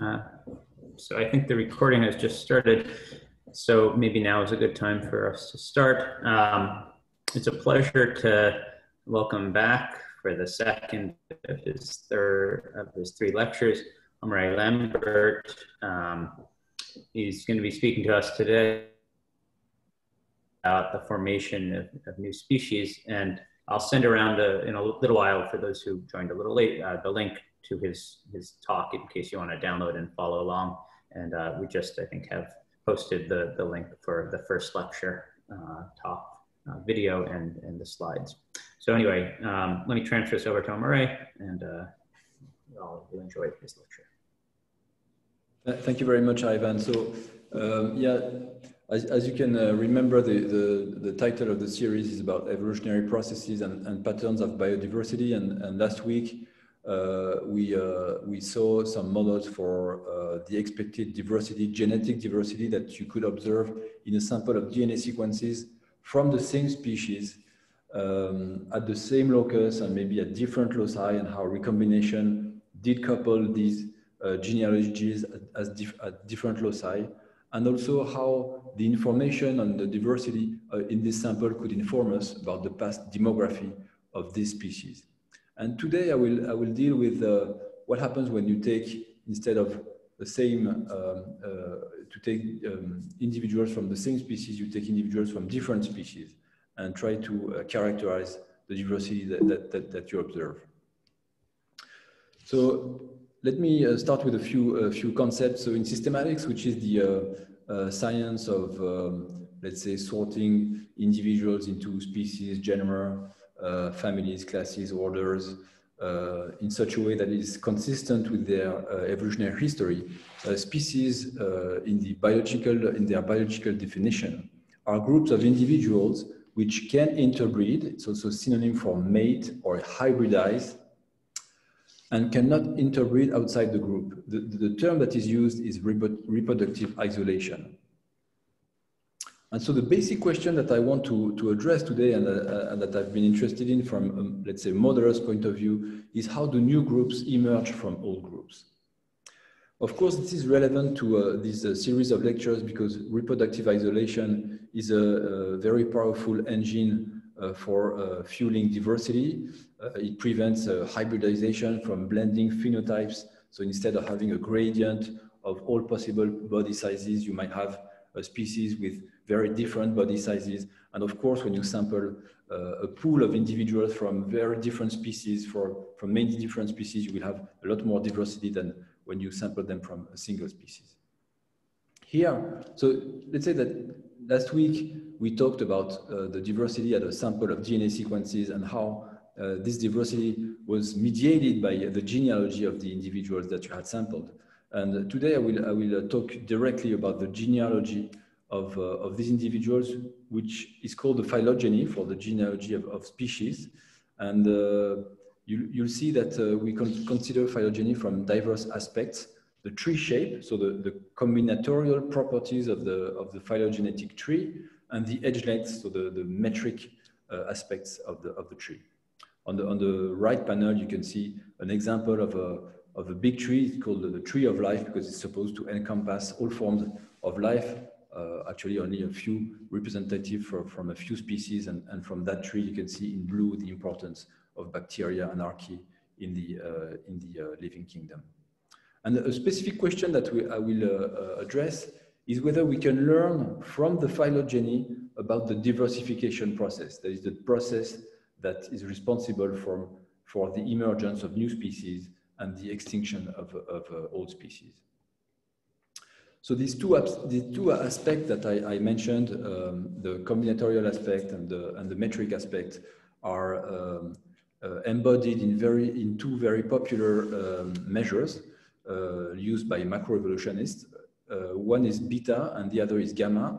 Uh, so I think the recording has just started. So maybe now is a good time for us to start. Um, it's a pleasure to welcome back for the second of his third of his three lectures, Amaury Lambert. Um, he's going to be speaking to us today about the formation of, of new species. And I'll send around a, in a little while for those who joined a little late, uh, the link to his, his talk in case you want to download and follow along. And uh, we just, I think, have posted the, the link for the first lecture uh, talk uh, video and, and the slides. So anyway, um, let me transfer this over to Amaury and uh, all will enjoy his lecture. Uh, thank you very much, Ivan. So um, yeah, as, as, you can uh, remember, the, the, the, title of the series is about evolutionary processes and, and patterns of biodiversity. And, and last week, we, uh, we saw some models for uh, the expected diversity, genetic diversity that you could observe in a sample of DNA sequences from the same species um, at the same locus and maybe at different loci and how recombination did couple these uh, genealogies at, dif at different loci and also how the information on the diversity uh, in this sample could inform us about the past demography of this species. And today I will, I will deal with uh, what happens when you take, instead of the same, um, uh, to take um, individuals from the same species, you take individuals from different species and try to uh, characterize the diversity that, that, that, that, you observe. So let me uh, start with a few, few concepts. So in systematics, which is the uh, uh, science of, um, let's say, sorting individuals into species, genera, families, classes, orders, uh, in such a way that is consistent with their uh, evolutionary history. species in the biological, in their biological definition are groups of individuals which can interbreed. It's also a synonym for mate or hybridize and cannot interbreed outside the group. The, the term that is used is reproductive isolation. And so the basic question that I want to, to address today and, uh, and that I've been interested in from, um, let's say, Mauder's point of view is how do new groups emerge from old groups? Of course, this is relevant to uh, this uh, series of lectures because reproductive isolation is a, a very powerful engine uh, for uh, fueling diversity. Uh, it prevents hybridization from blending phenotypes. So instead of having a gradient of all possible body sizes, you might have a species with very different body sizes. And of course, when you sample uh, a pool of individuals from very different species, for, from many different species, you will have a lot more diversity than when you sample them from a single species. Here, so let's say that last week we talked about uh, the diversity at a sample of DNA sequences and how uh, this diversity was mediated by the genealogy of the individuals that you had sampled. And today I will, I will uh, talk directly about the genealogy of, uh, of these individuals, which is called the phylogeny for the genealogy of, of species. And uh, you, you'll see that uh, we can consider phylogeny from diverse aspects. The tree shape, so the, the combinatorial properties of the, of the phylogenetic tree, and the edge length, so the, the metric uh, aspects of the, of the tree. On the, on the right panel, you can see an example of a, of a big tree. It's called the tree of life because it's supposed to encompass all forms of life actually only a few representative for, from a few species. And, and from that tree, you can see in blue the importance of bacteria and archaea in the, uh, in the uh, living kingdom. And a specific question that we, I will uh, address is whether we can learn from the phylogeny about the diversification process. That is the process that is responsible for, for the emergence of new species and the extinction of, of uh, old species. So these two, these two aspects that I, I mentioned, um, the combinatorial aspect and the, and the metric aspect, are um, uh, embodied in, very, in two very popular um, measures uh, used by macroevolutionists. Uh, one is beta and the other is gamma.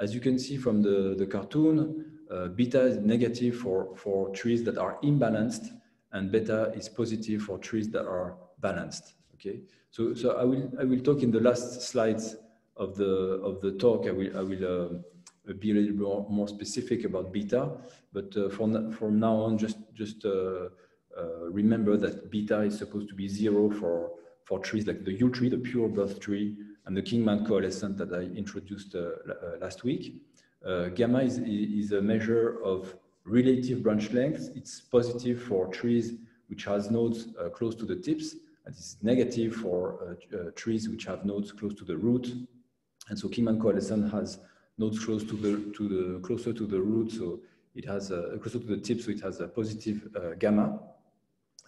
As you can see from the, the cartoon, uh, beta is negative for, for trees that are imbalanced and beta is positive for trees that are balanced. Okay, so so I will I will talk in the last slides of the of the talk. I will I will uh, be a little more, more specific about beta, but uh, from from now on, just just uh, uh remember that beta is supposed to be zero for for trees like the Yule tree, the pure birth tree, and the Kingman coalescent that I introduced last week. gamma is, is a measure of relative branch length. It's positive for trees which has nodes uh, close to the tips, and is negative for uh, uh, trees which have nodes close to the root. And so Kingman coalescent has nodes close to the to the closer to the root, so it has a, closer to the tip, so it has a positive gamma.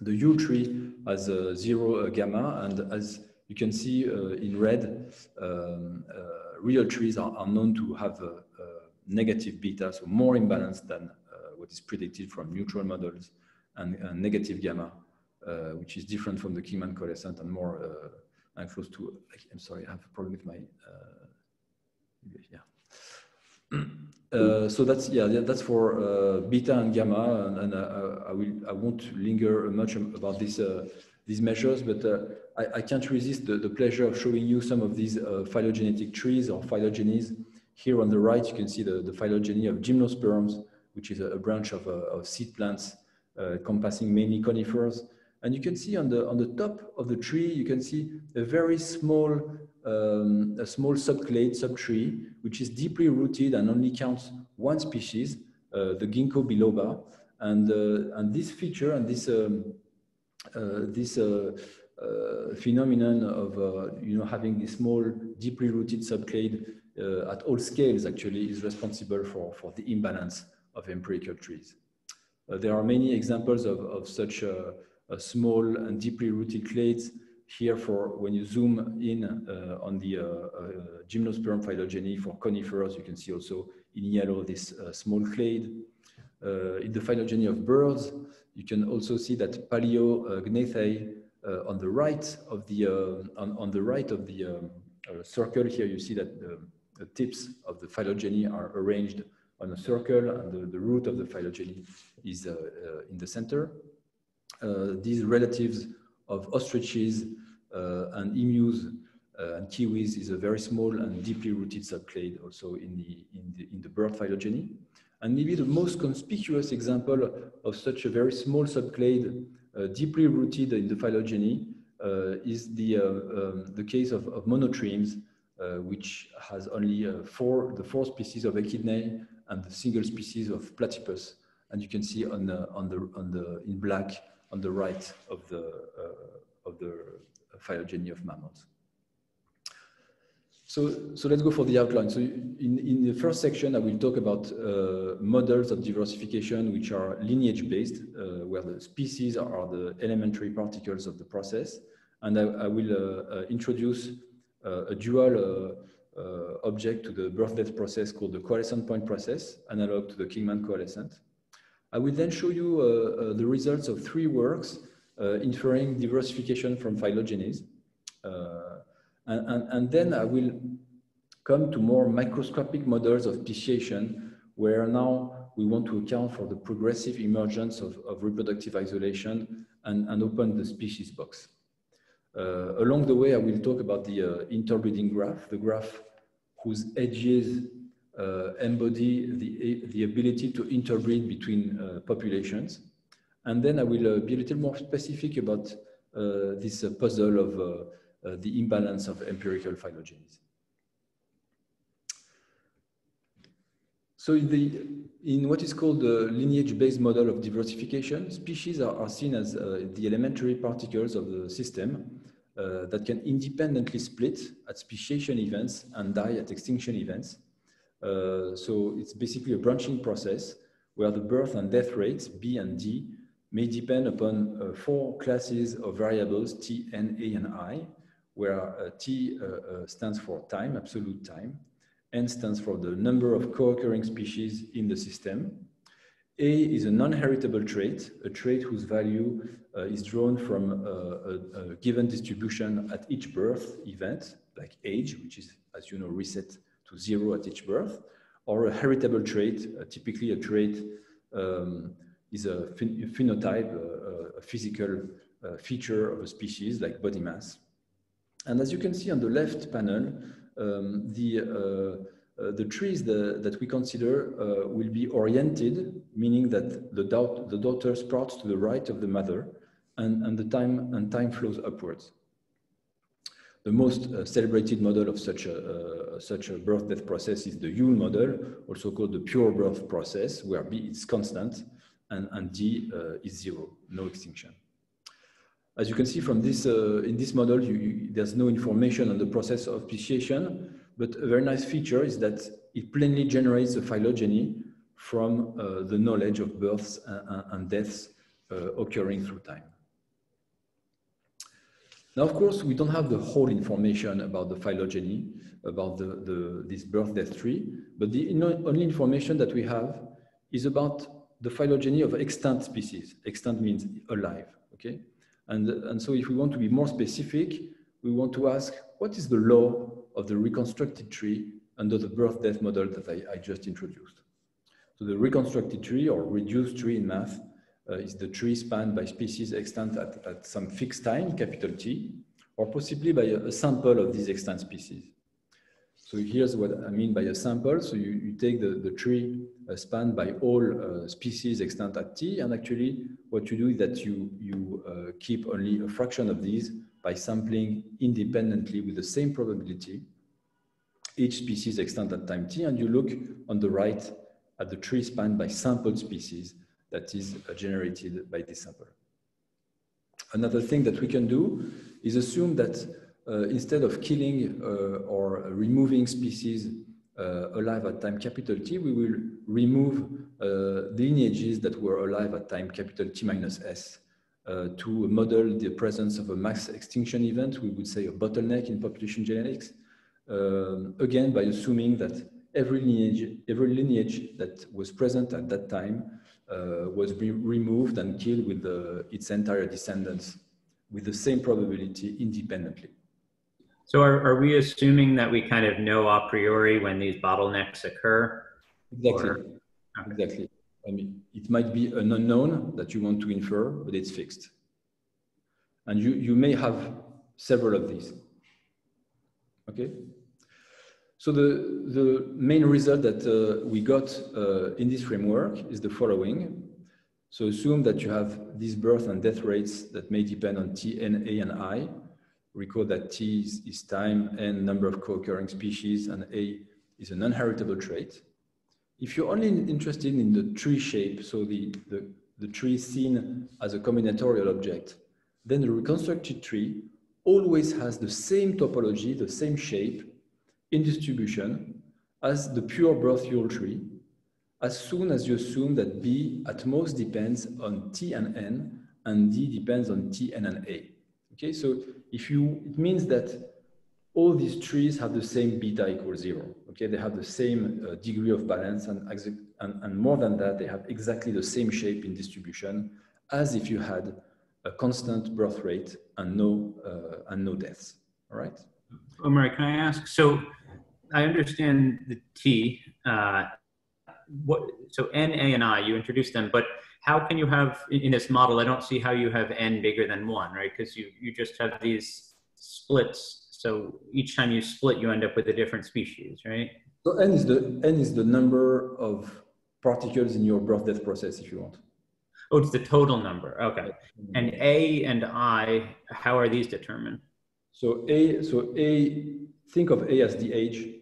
The Yule tree has a zero gamma, and as you can see in red, um, real trees are, are, known to have a, a negative beta, so more imbalanced than what is predicted from neutral models and, and negative gamma, uh, which is different from the Kingman coalescent and more uh, and close to, I'm sorry, I have a problem with my, uh, yeah. Uh, so that's yeah, that's for uh, beta and gamma, and, and uh, I will I won't linger much about this these measures, but I, I, can't resist the, the, pleasure of showing you some of these phylogenetic trees or phylogenies. Here on the right, you can see the, the phylogeny of gymnosperms, which is a, a branch of, of seed plants uh, encompassing many conifers. And you can see on the, on the top of the tree, you can see a very small, um, a small subclade, subtree, which is deeply rooted and only counts one species, uh, the Ginkgo biloba. And, uh, and this feature and this, um, uh, this uh, uh, phenomenon of you know, having this small, deeply rooted subclade at all scales actually is responsible for, for the imbalance of empirical trees. Uh, there are many examples of, of such small and deeply rooted clades here for when you zoom in uh, on the uh, uh, gymnosperm phylogeny for conifers, you can see also in yellow this uh, small clade. Uh, in the phylogeny of birds, you can also see that Palaeognathae on the right of the on, on, the right of the um, circle here, you see that the, the tips of the phylogeny are arranged on a circle and the, the root of the phylogeny is uh, uh, in the center. Uh, these relatives of ostriches and emus and kiwis is a very small and deeply rooted subclade also in the, in the, in the bird phylogeny. And maybe the most conspicuous example of such a very small subclade uh, deeply rooted in the phylogeny uh, is the, uh, um, the case of, of monotremes, which has only four, the four species of echidnae and the single species of platypus. And you can see on on the, on the, in black on the right of the, uh, of the phylogeny of mammals. So, so let's go for the outline. So in, in the first section, I will talk about uh, models of diversification, which are lineage based, uh, where the species are the elementary particles of the process. And I, I will uh, uh introduce uh, a dual object to the birth-death process called the coalescent point process, analog to the Kingman coalescent. I will then show you uh, uh, the results of three works inferring diversification from phylogenies. And, and, and, then I will come to more microscopic models of speciation, where now we want to account for the progressive emergence of, of reproductive isolation and, and open the species box. Uh, along the way, I will talk about the uh, interbreeding graph, the graph whose edges uh, embody the, the ability to interbreed between uh, populations. And then I will uh, be a little more specific about uh, this puzzle of the imbalance of empirical phylogenies. So in, the, in what is called the lineage-based model of diversification, species are, are seen as uh, the elementary particles of the system uh, that can independently split at speciation events and die at extinction events. Uh, so it's basically a branching process where the birth and death rates, B and D, may depend upon uh, four classes of variables, T, N, A, and I, where uh, T uh, stands for time, absolute time, N stands for the number of co-occurring species in the system. A is a non-heritable trait, a trait whose value uh, is drawn from a, a, given distribution at each birth event, like age, which is, as you know, reset to zero at each birth, or a heritable trait, uh, typically a trait um, is a phenotype, a physical uh, feature of a species like body mass. And as you can see on the left panel, um, the, uh, uh, the trees the, that we consider uh, will be oriented, meaning that the, the daughter sprouts to the right of the mother, and, and the time and time flows upwards. The most uh, celebrated model of such a, uh, such a birth-death process is the Yule model, also called the pure birth process, where B is constant and, and D uh, is zero, no extinction. As you can see from this, uh, in this model, you, you, there's no information on the process of speciation, but a very nice feature is that it plainly generates a phylogeny from uh, the knowledge of births and, and deaths uh, occurring through time. Now, of course, we don't have the whole information about the phylogeny, about the, the, this birth-death tree, but the only information that we have is about the phylogeny of extant species. Extant means alive, okay? And, and so if we want to be more specific, we want to ask, what is the law of the reconstructed tree under the birth-death model that I, I just introduced? So the reconstructed tree or reduced tree in math is the tree spanned by species extant at, at some fixed time, capital T, or possibly by a, a sample of these extant species. So here's what I mean by a sample. So you, you take the, the tree uh, spanned by all uh, species extant at T, and actually what you do is that you, you uh, keep only a fraction of these by sampling independently with the same probability each species extant at time T, and you look on the right at the tree spanned by sampled species that is uh, generated by this sample. Another thing that we can do is assume that uh, instead of killing uh, or removing species uh, alive at time capital T, we will remove uh, lineages that were alive at time capital T minus S. Uh, to model the presence of a mass extinction event, we would say a bottleneck in population genetics, um, again by assuming that every lineage, every lineage that was present at that time Uh, was re removed and killed with the, its entire descendants with the same probability independently. So are, are we assuming that we kind of know a priori when these bottlenecks occur? Exactly. Or. Exactly. I mean, it might be an unknown that you want to infer, but it's fixed. And you, you may have several of these. Okay? So the, the main result that uh, we got uh, in this framework is the following. So assume that you have these birth and death rates that may depend on T, N, A, and I. Recall that T is, is time, N number of co-occurring species, and A is an inheritable trait. If you're only interested in the tree shape, so the, the, the tree seen as a combinatorial object, then the reconstructed tree always has the same topology, the same shape, in distribution as the pure birth Yule tree as soon as you assume that B at most depends on T and N and D depends on T, N, and A. Okay, so if you, it means that all these trees have the same beta equals zero. Okay, they have the same uh, degree of balance and, and, and more than that, they have exactly the same shape in distribution as if you had a constant birth rate and no, uh, and no deaths. All right? Amaury, can I ask? So I understand the T. Uh, what? So N, A, and I. You introduced them, but how can you have in this model? I don't see how you have N bigger than one, right? Because you you just have these splits. So each time you split, you end up with a different species, right? So N is the N is the number of particles in your birth death process, if you want. Oh, it's the total number. Okay. And A and I, how are these determined? So A, so A, think of A as the age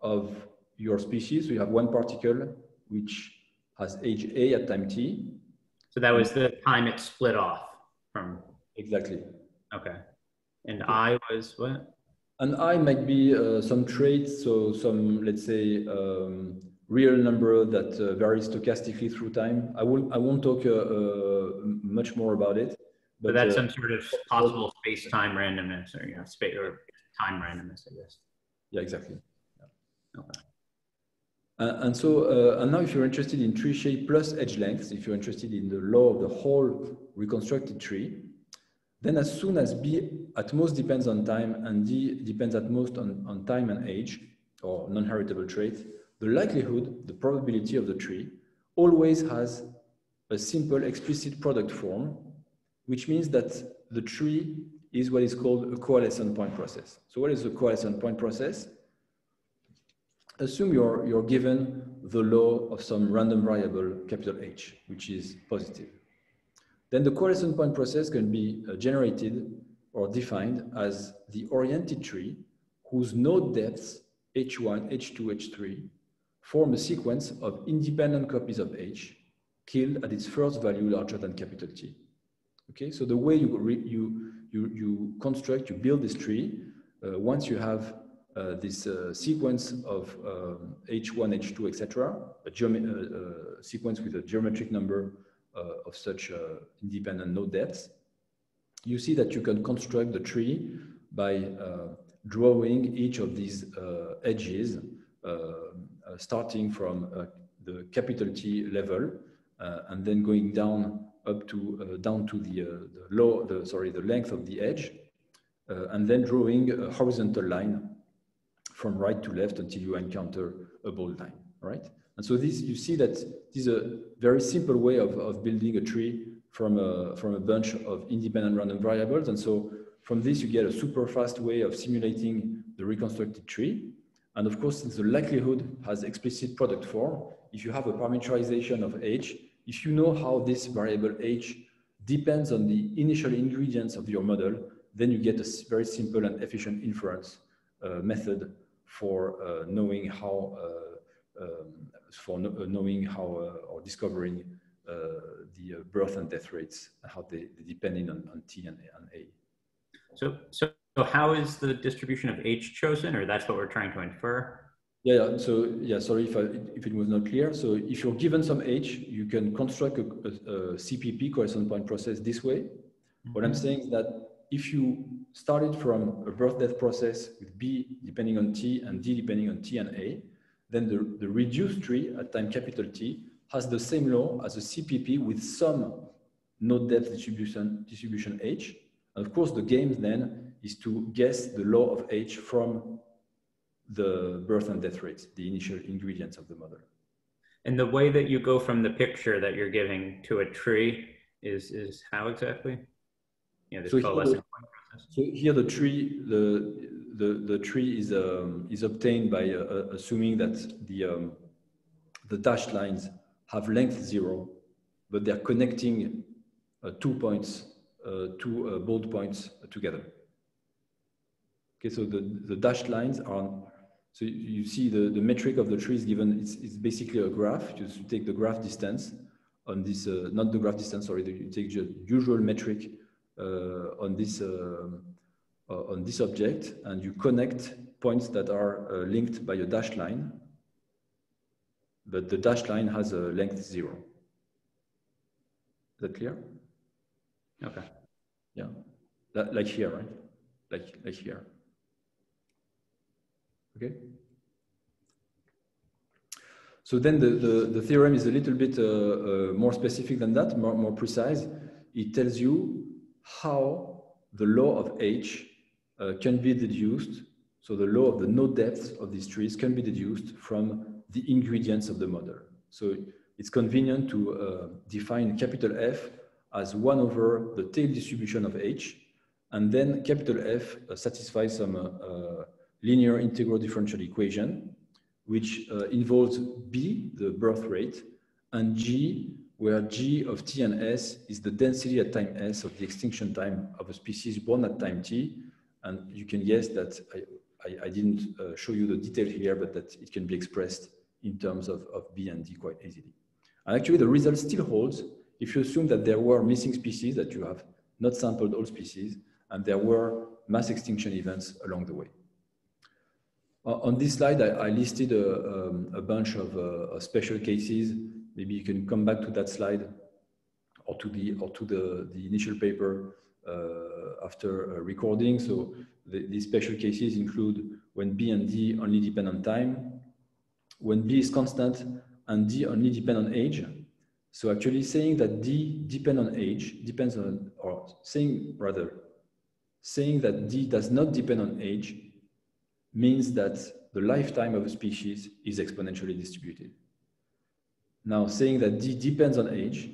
of your species. So you have one particle which has age A at time t. So that was the time it split off from. Exactly. Okay. And I was what? And I might be uh, some traits, so some, let's say, um, real number that uh, varies stochastically through time. I, will, I won't talk uh, uh much more about it. But, but that's uh, some sort of possible space-time randomness, or you know, space or time randomness, I guess. Yeah, exactly. Yeah. Okay. Uh, and so, uh, and now if you're interested in tree shape plus edge length, if you're interested in the law of the whole reconstructed tree, then as soon as B at most depends on time and D depends at most on, on time and age, or non-heritable trait, the likelihood, the probability of the tree, always has a simple explicit product form which means that the tree is what is called a coalescent point process. So what is a coalescent point process? Assume you're, you're given the law of some random variable, capital H, which is positive. Then the coalescent point process can be uh, generated or defined as the oriented tree whose node depths h1, h2, h3 form a sequence of independent copies of h killed at its first value larger than capital T. Okay, so the way you, you, you, you construct, you build this tree, uh, once you have uh, this uh, sequence of um, H1, H2, etc., a uh, uh, sequence with a geometric number uh, of such independent node depths, you see that you can construct the tree by drawing each of these edges starting from the capital T level and then going down up to uh, down to the, uh, the low, the, sorry, the length of the edge, uh, and then drawing a horizontal line from right to left until you encounter a bold line, right? And so this, you see that this is a very simple way of, of building a tree from a, from a bunch of independent random variables. And so from this, you get a super fast way of simulating the reconstructed tree. And of course, since the likelihood has explicit product form, if you have a parameterization of h, if you know how this variable h depends on the initial ingredients of your model, then you get a very simple and efficient inference uh, method for uh, knowing how uh, um, for no, knowing how or discovering the birth and death rates, how they, they depending on, on T and, and A. So, so, so how is the distribution of H chosen, or that's what we're trying to infer? Yeah, so yeah, sorry if, I, if it was not clear. So if you're given some H, you can construct a, a, a CPP, coalescent point process this way. Mm -hmm. What I'm mm-hmm. saying is that if you started from a birth-death process with B depending on T and D depending on T and A, then the, the reduced tree at time capital T has the same law as a CPP with some node depth distribution, distribution H. And of course, the game then is to guess the law of H from the birth and death rates, the initial ingredients of the model. And the way that you go from the picture that you're giving to a tree is, is how exactly? Yeah, so, here the, so here the tree, the the the tree is um, is obtained by uh, uh, assuming that the um, the dashed lines have length zero, but they're connecting uh, two points, uh, two uh, bold points together. Okay, so the the dashed lines are. So you see the, the metric of the tree is given, it's, it's basically a graph. You take the graph distance on this, uh, not the graph distance, sorry, you take the usual metric uh, on this uh, uh, on this object, and you connect points that are linked by a dashed line, but the dashed line has a length zero. Is that clear? Okay. Yeah, like here, right? Like like here. Okay. So then the, the, the, theorem is a little bit uh, uh, more specific than that, more, more precise. It tells you how the law of H uh, can be deduced. So the law of the node depth of these trees can be deduced from the ingredients of the model. So it's convenient to uh, define capital F as 1 over the tail distribution of H, and then capital F uh, satisfies some uh, linear integral differential equation, which uh, involves B, the birth rate, and G, where G of T and S is the density at time S of the extinction time of a species born at time T. And you can guess that I, I, I didn't uh, show you the detail here, but that it can be expressed in terms of, of B and D quite easily. And actually the result still holds if you assume that there were missing species, that you have not sampled all species, and there were mass extinction events along the way. Uh, on this slide, I, I listed a, um, a bunch of, uh, special cases maybe you can come back to that slide or to the or to the, the initial paper uh, after uh, recording. So the, these special cases include when B and D only depend on time, when B is constant and D only depend on age. So actually saying that D depend on age depends on, or saying rather, saying that D does not depend on age means that the lifetime of a species is exponentially distributed. Now, saying that D depends on age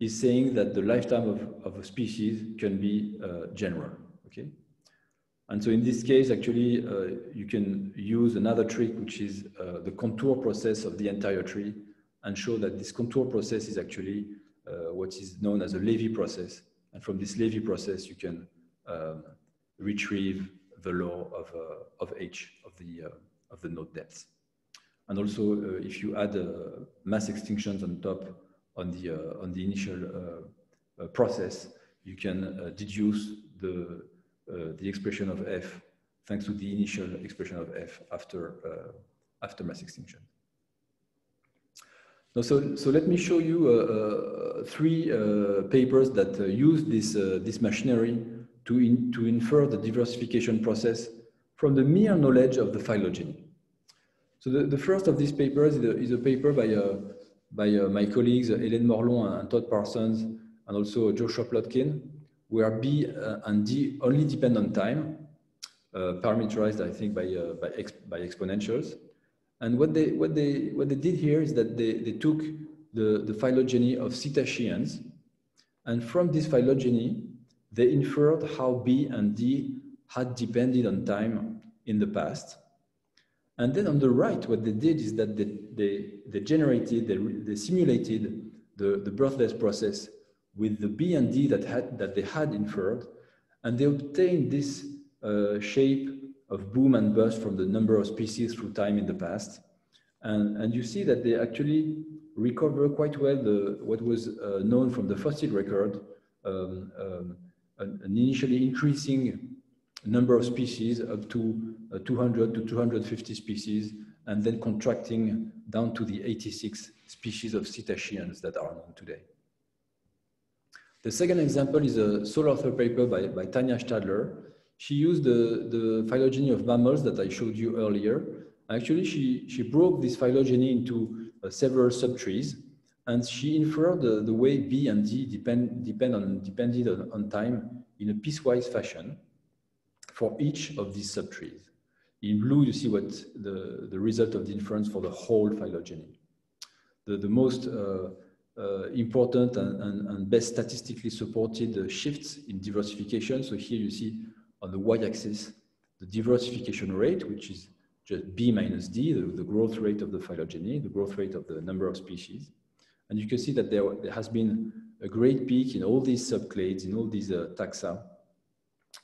is saying that the lifetime of, of a species can be uh, general, okay? And so in this case, actually, uh, you can use another trick, which is uh, the contour process of the entire tree and show that this contour process is actually uh, what is known as a Levy process. And from this Levy process, you can um, retrieve the law of, uh, of h of the, uh, of the node depth. And also, uh, if you add mass extinctions on top on the, on the initial process, you can deduce the, the expression of f thanks to the initial expression of f after, after mass extinction. So, so let me show you uh, uh, three uh, papers that use this, this machinery to, in, to infer the diversification process from the mere knowledge of the phylogeny. So the, the first of these papers is a, is a paper by, uh, by uh, my colleagues Hélène Morlon and Todd Parsons and also Joshua Plotkin, where B uh, and D only depend on time, uh, parameterized, I think, by, uh, by, by exponentials. And what they, what, they, what they did here is that they, they took the, the phylogeny of cetaceans, and from this phylogeny, they inferred how B and D had depended on time in the past. And then on the right, what they did is that they, they, they generated, they, they simulated the, the birth-death process with the B and D that, had, that they had inferred, and they obtained this uh, shape of boom and bust from the number of species through time in the past. And, and you see that they actually recover quite well the, what was uh, known from the fossil record, um, um, an, an initially increasing number of species up to uh, 200 to 250 species, and then contracting down to the 86 species of cetaceans that are known today. The second example is a sole author paper by, by Tanja Stadler. She used the, the phylogeny of mammals that I showed you earlier. Actually, she, she broke this phylogeny into uh, several subtrees and she inferred the, the way B and D depend, depend on, depended on, on time in a piecewise fashion for each of these subtrees. In blue, you see what the, the result of the inference for the whole phylogeny. The, the most uh, uh, important and, and, and, best statistically supported uh, shifts in diversification. So here you see on the y-axis, the diversification rate, which is just B minus D, the, the growth rate of the phylogeny, the growth rate of the number of species. And you can see that there, there has been a great peak in all these subclades, in all these uh, taxa,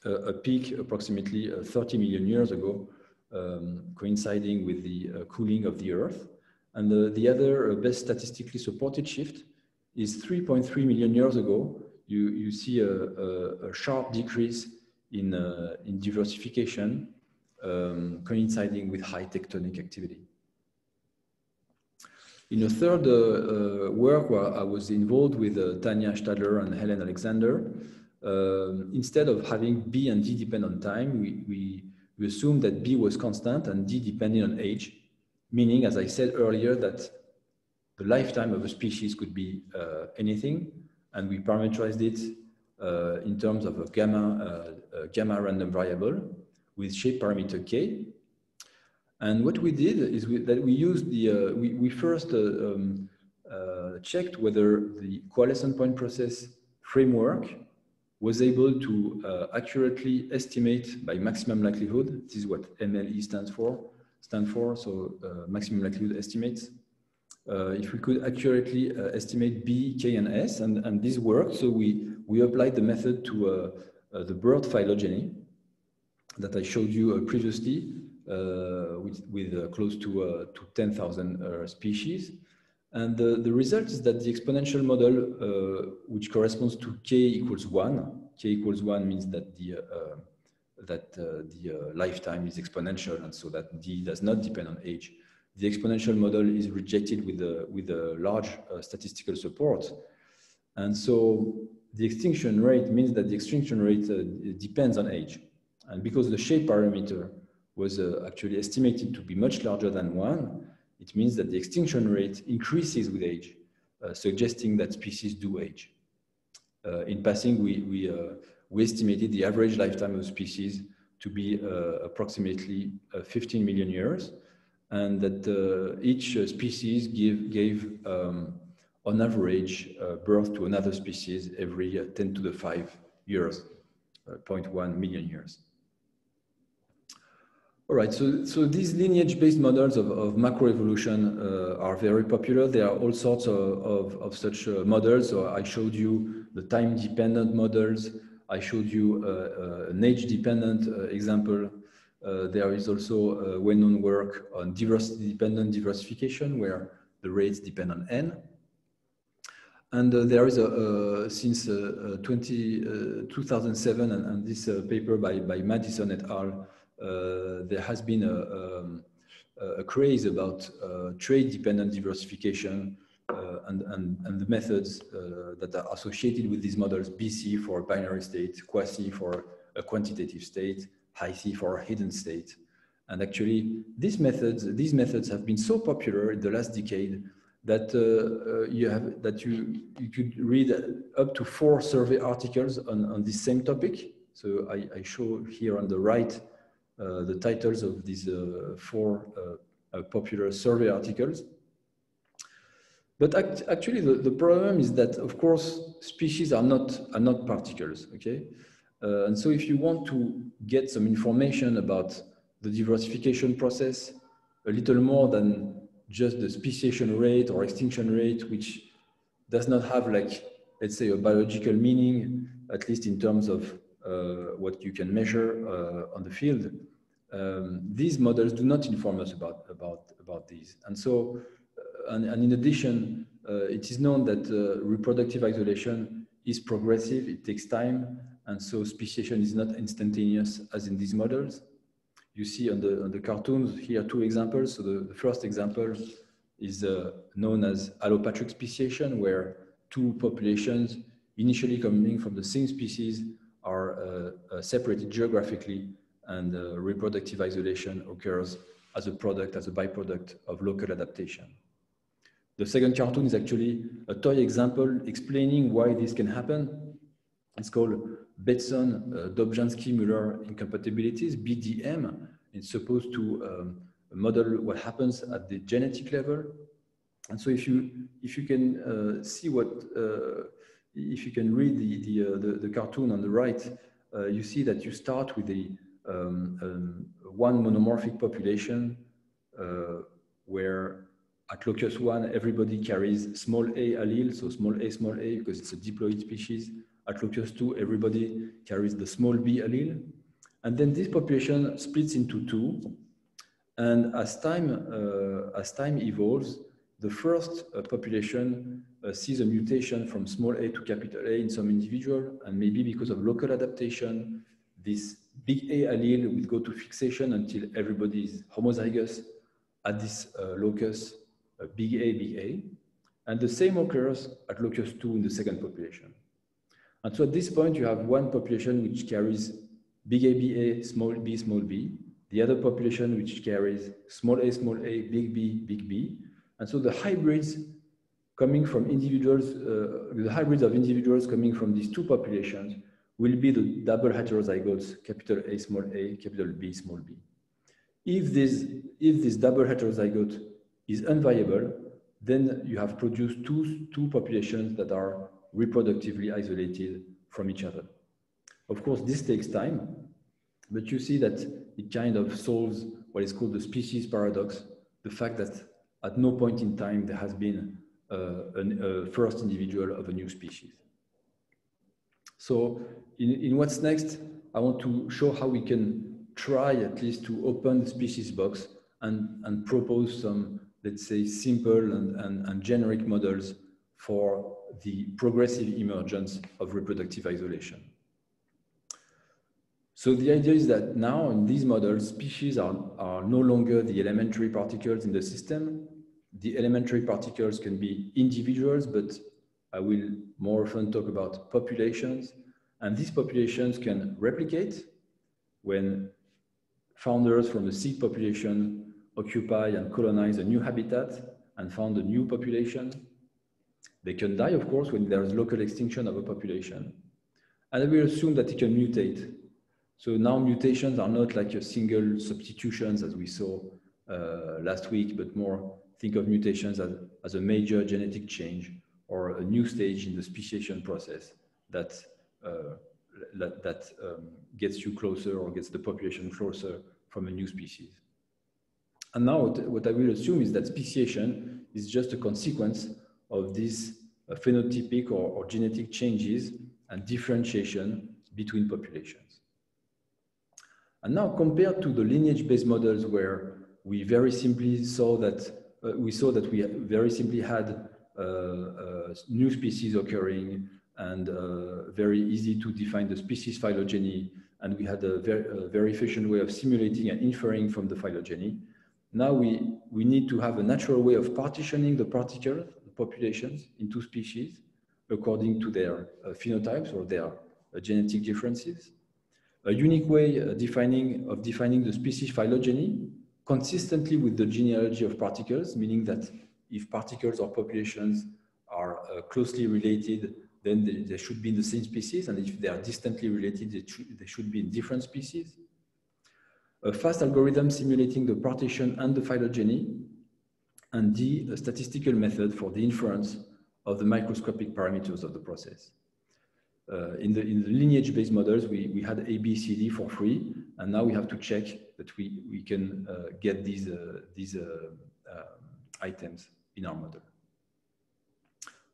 uh, a peak approximately uh, 30 million years ago, um, coinciding with the uh, cooling of the Earth. And the, the other uh, best statistically supported shift is 3.3 million years ago. You, you see a, a, a sharp decrease in, in diversification um, coinciding with high tectonic activity. In a third uh, uh, work where I was involved with uh, Tanja Stadler and Helen Alexander, um, instead of having B and D depend on time, we, we, we assumed that B was constant and D depending on age, meaning, as I said earlier, that the lifetime of a species could be uh, anything, and we parameterized it uh, in terms of a gamma, uh, gamma random variable with shape parameter k, and what we did is we, that we used the, uh, we, we first uh, um, uh, checked whether the coalescent point process framework was able to uh, accurately estimate by maximum likelihood. This is what MLE stands for, stand for, so uh, maximum likelihood estimates. Uh, if we could accurately estimate B, K, and S, and, and this worked, so we, we applied the method to the bird phylogeny that I showed you previously, with, with uh, close to, uh, to 10,000 species. And the, the result is that the exponential model, which corresponds to k equals 1, k equals 1 means that the that uh, the uh, lifetime is exponential and so that d does not depend on age. The exponential model is rejected with a, with a large uh, statistical support. And so the extinction rate means that the extinction rate depends on age. And because the shape parameter was uh, actually estimated to be much larger than one, it means that the extinction rate increases with age, uh, suggesting that species do age. Uh, in passing, we, we, uh, we estimated the average lifetime of species to be uh, approximately uh, 15 million years, and that each species give, gave, um, on average, birth to another species every 10 to the 5 years, 0.1 million years. All right, so, so these lineage-based models of, of macroevolution uh, are very popular. There are all sorts of, of, of such uh, models. So I showed you the time-dependent models. I showed you uh, an age-dependent example. there is also well-known work on diversity-dependent diversification, where the rates depend on n. And uh, there is a, uh, since uh, 20, 2007, and, and this paper by, by Maddison et al., there has been a, um, a craze about trait-dependent diversification uh, and, and, and the methods uh, that are associated with these models, BiSSE for binary state, QuaSSE for a quantitative state, HiSSE for a hidden state. And actually, these methods, these methods have been so popular in the last decade that uh, uh, you have that you you could read up to four survey articles on, on this same topic. So I, I show here on the right uh, the titles of these uh, four uh, uh, popular survey articles. But act actually, the, the problem is that, of course, species are not are not particles. Okay, and so if you want to get some information about the diversification process, a little more than just the speciation rate or extinction rate, which does not have like, let's say a biological meaning, at least in terms of uh, what you can measure uh, on the field. Um, these models do not inform us about, about, about these. And so, uh, and, and, in addition, uh, it is known that uh, reproductive isolation is progressive, it takes time, and so speciation is not instantaneous as in these models you see on the, on the cartoons here two examples. So the, the first example is uh, known as allopatric speciation, where two populations initially coming from the same species uh, uh, separated geographically and uh, reproductive isolation occurs as a product, as a byproduct of local adaptation. The second cartoon is actually a toy example explaining why this can happen. It's called Bateson uh, Dobzhansky-Muller incompatibilities, BDM. It's supposed to um, model what happens at the genetic level. And so if you, if you can uh, see what, uh, if you can read the, the, uh, the, the, cartoon on the right, uh, you see that you start with a um, um, one monomorphic population uh, where at locus one, everybody carries small a allele, so small a, small a, because it's a diploid species. At locus 2, everybody carries the small b allele. And then this population splits into two. And as time, uh, as time evolves, the first uh, population uh, sees a mutation from small a to capital A in some individual. And maybe because of local adaptation, this big A allele will go to fixation until everybody is homozygous at this uh, locus, uh, big A, big A. And the same occurs at locus 2 in the second population. And so at this point, you have one population which carries big A, B, A, small b, small b. The other population which carries small a, small a, big B, big B. And so the hybrids coming from individuals, uh, the hybrids of individuals coming from these two populations will be the double heterozygotes, capital A, small a, capital B, small b. If this, if this double heterozygote is unviable, then you have produced two, two populations that are reproductively isolated from each other. Of course, this takes time, but you see that it kind of solves what is called the species paradox, the fact that at no point in time there has been Uh, a first individual of a new species. So in, in what's next, I want to show how we can try at least to open the species box and, and propose some, let's say, simple and, and, and generic models for the progressive emergence of reproductive isolation. So the idea is that now in these models, species are, are no longer the elementary particles in the system. The elementary particles can be individuals, but I will more often talk about populations. And these populations can replicate when founders from the seed population occupy and colonize a new habitat and found a new population. They can die, of course, when there is local extinction of a population. And we assume that it can mutate so now mutations are not like a single substitutions as we saw uh, last week, but more think of mutations as, as a major genetic change or a new stage in the speciation process that, uh, that, that um, gets you closer or gets the population closer from a new species. And now what, what I will assume is that speciation is just a consequence of these uh, phenotypic or, or genetic changes and differentiation between populations. And now compared to the lineage-based models where we very simply saw that we saw that we very simply had uh, uh, new species occurring and uh, very easy to define the species phylogeny and we had a very, a very efficient way of simulating and inferring from the phylogeny. Now we, we need to have a natural way of partitioning the particles, the populations, into species according to their uh, phenotypes or their uh, genetic differences. A unique way uh, defining, of defining the species phylogeny consistently with the genealogy of particles, meaning that if particles or populations are uh, closely related, then they, they, should be in the same species. And if they are distantly related, they, they should be in different species. A fast algorithm simulating the partition and the phylogeny, and D, a statistical method for the inference of the microscopic parameters of the process. Uh, in, the, in the lineage-based models, we, we had A, B, C, D for free, and now we have to check that we, we can uh, get these, uh, these uh, uh, items in our model.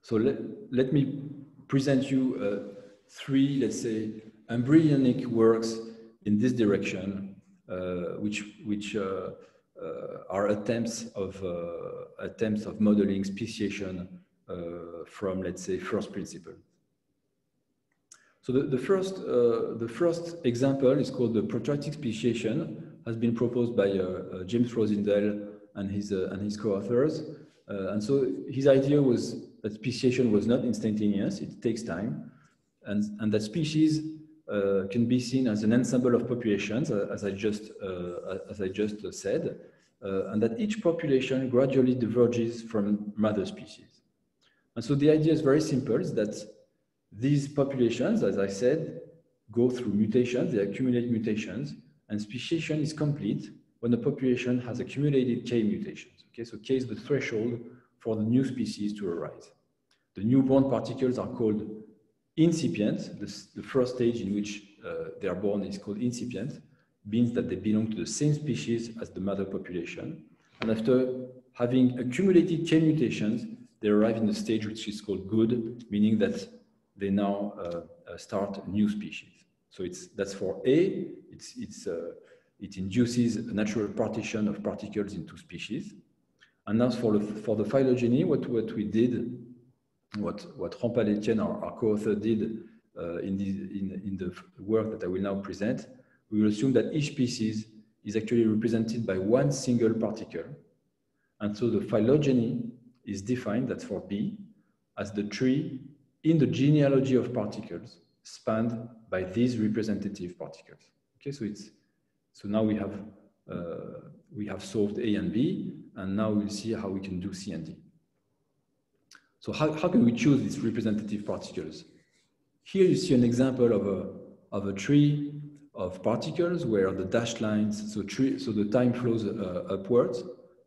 So let, let me present you uh, three, let's say, embryonic works in this direction, which, which are attempts of, attempts of modeling speciation from, let's say, first principle. So the, the, first, uh, the first example is called the protracted speciation, has been proposed by uh, uh James Rosindell and his, uh, and his co-authors. Uh, and so his idea was that speciation was not instantaneous, it takes time, and, and that species can be seen as an ensemble of populations, as I just, as I just said, and that each population gradually diverges from mother species. And so the idea is very simple, is that these populations, as I said, go through mutations, they accumulate mutations, and speciation is complete when the population has accumulated K mutations. Okay, so K is the threshold for the new species to arise. The newborn particles are called incipient. The first stage in which uh, they are born is called incipient, means that they belong to the same species as the mother population. And after having accumulated K mutations, they arrive in the stage which is called good, meaning that they now uh, uh, start new species. So it's, that's for A, it's, it's, uh, it induces a natural partition of particles into species. And now for the, for the phylogeny, what, what we did, what, what Rampal Etienne, our, our co-author did uh, in, the, in, in the work that I will now present, we will assume that each species is actually represented by one single particle. And so the phylogeny is defined, that's for B, as the tree in the genealogy of particles spanned by these representative particles. Okay, so it's so now we have uh, we have solved A and B, and now we'll see how we can do C and D. So how, how can we choose these representative particles? Here you see an example of a of a tree of particles where the dashed lines, so tree, so the time flows uh, upwards.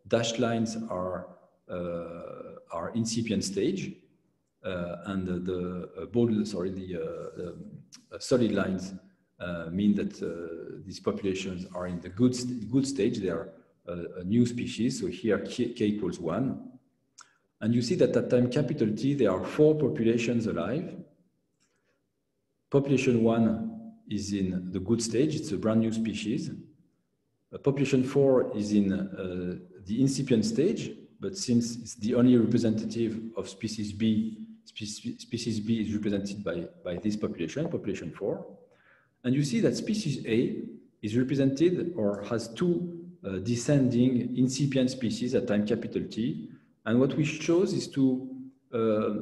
Dashed lines are uh, are incipient stage, and the, uh, bold, sorry, the um, solid lines mean that these populations are in the good, good stage. They are a new species. So here K, K equals one. And you see that at time capital T, there are four populations alive. Population one is in the good stage. It's a brand new species. Uh, population four is in uh, the incipient stage, but since it's the only representative of species B, species B is represented by, by this population, population 4. And you see that species A is represented or has two uh, descending incipient species at time capital T. And what we chose is to, uh,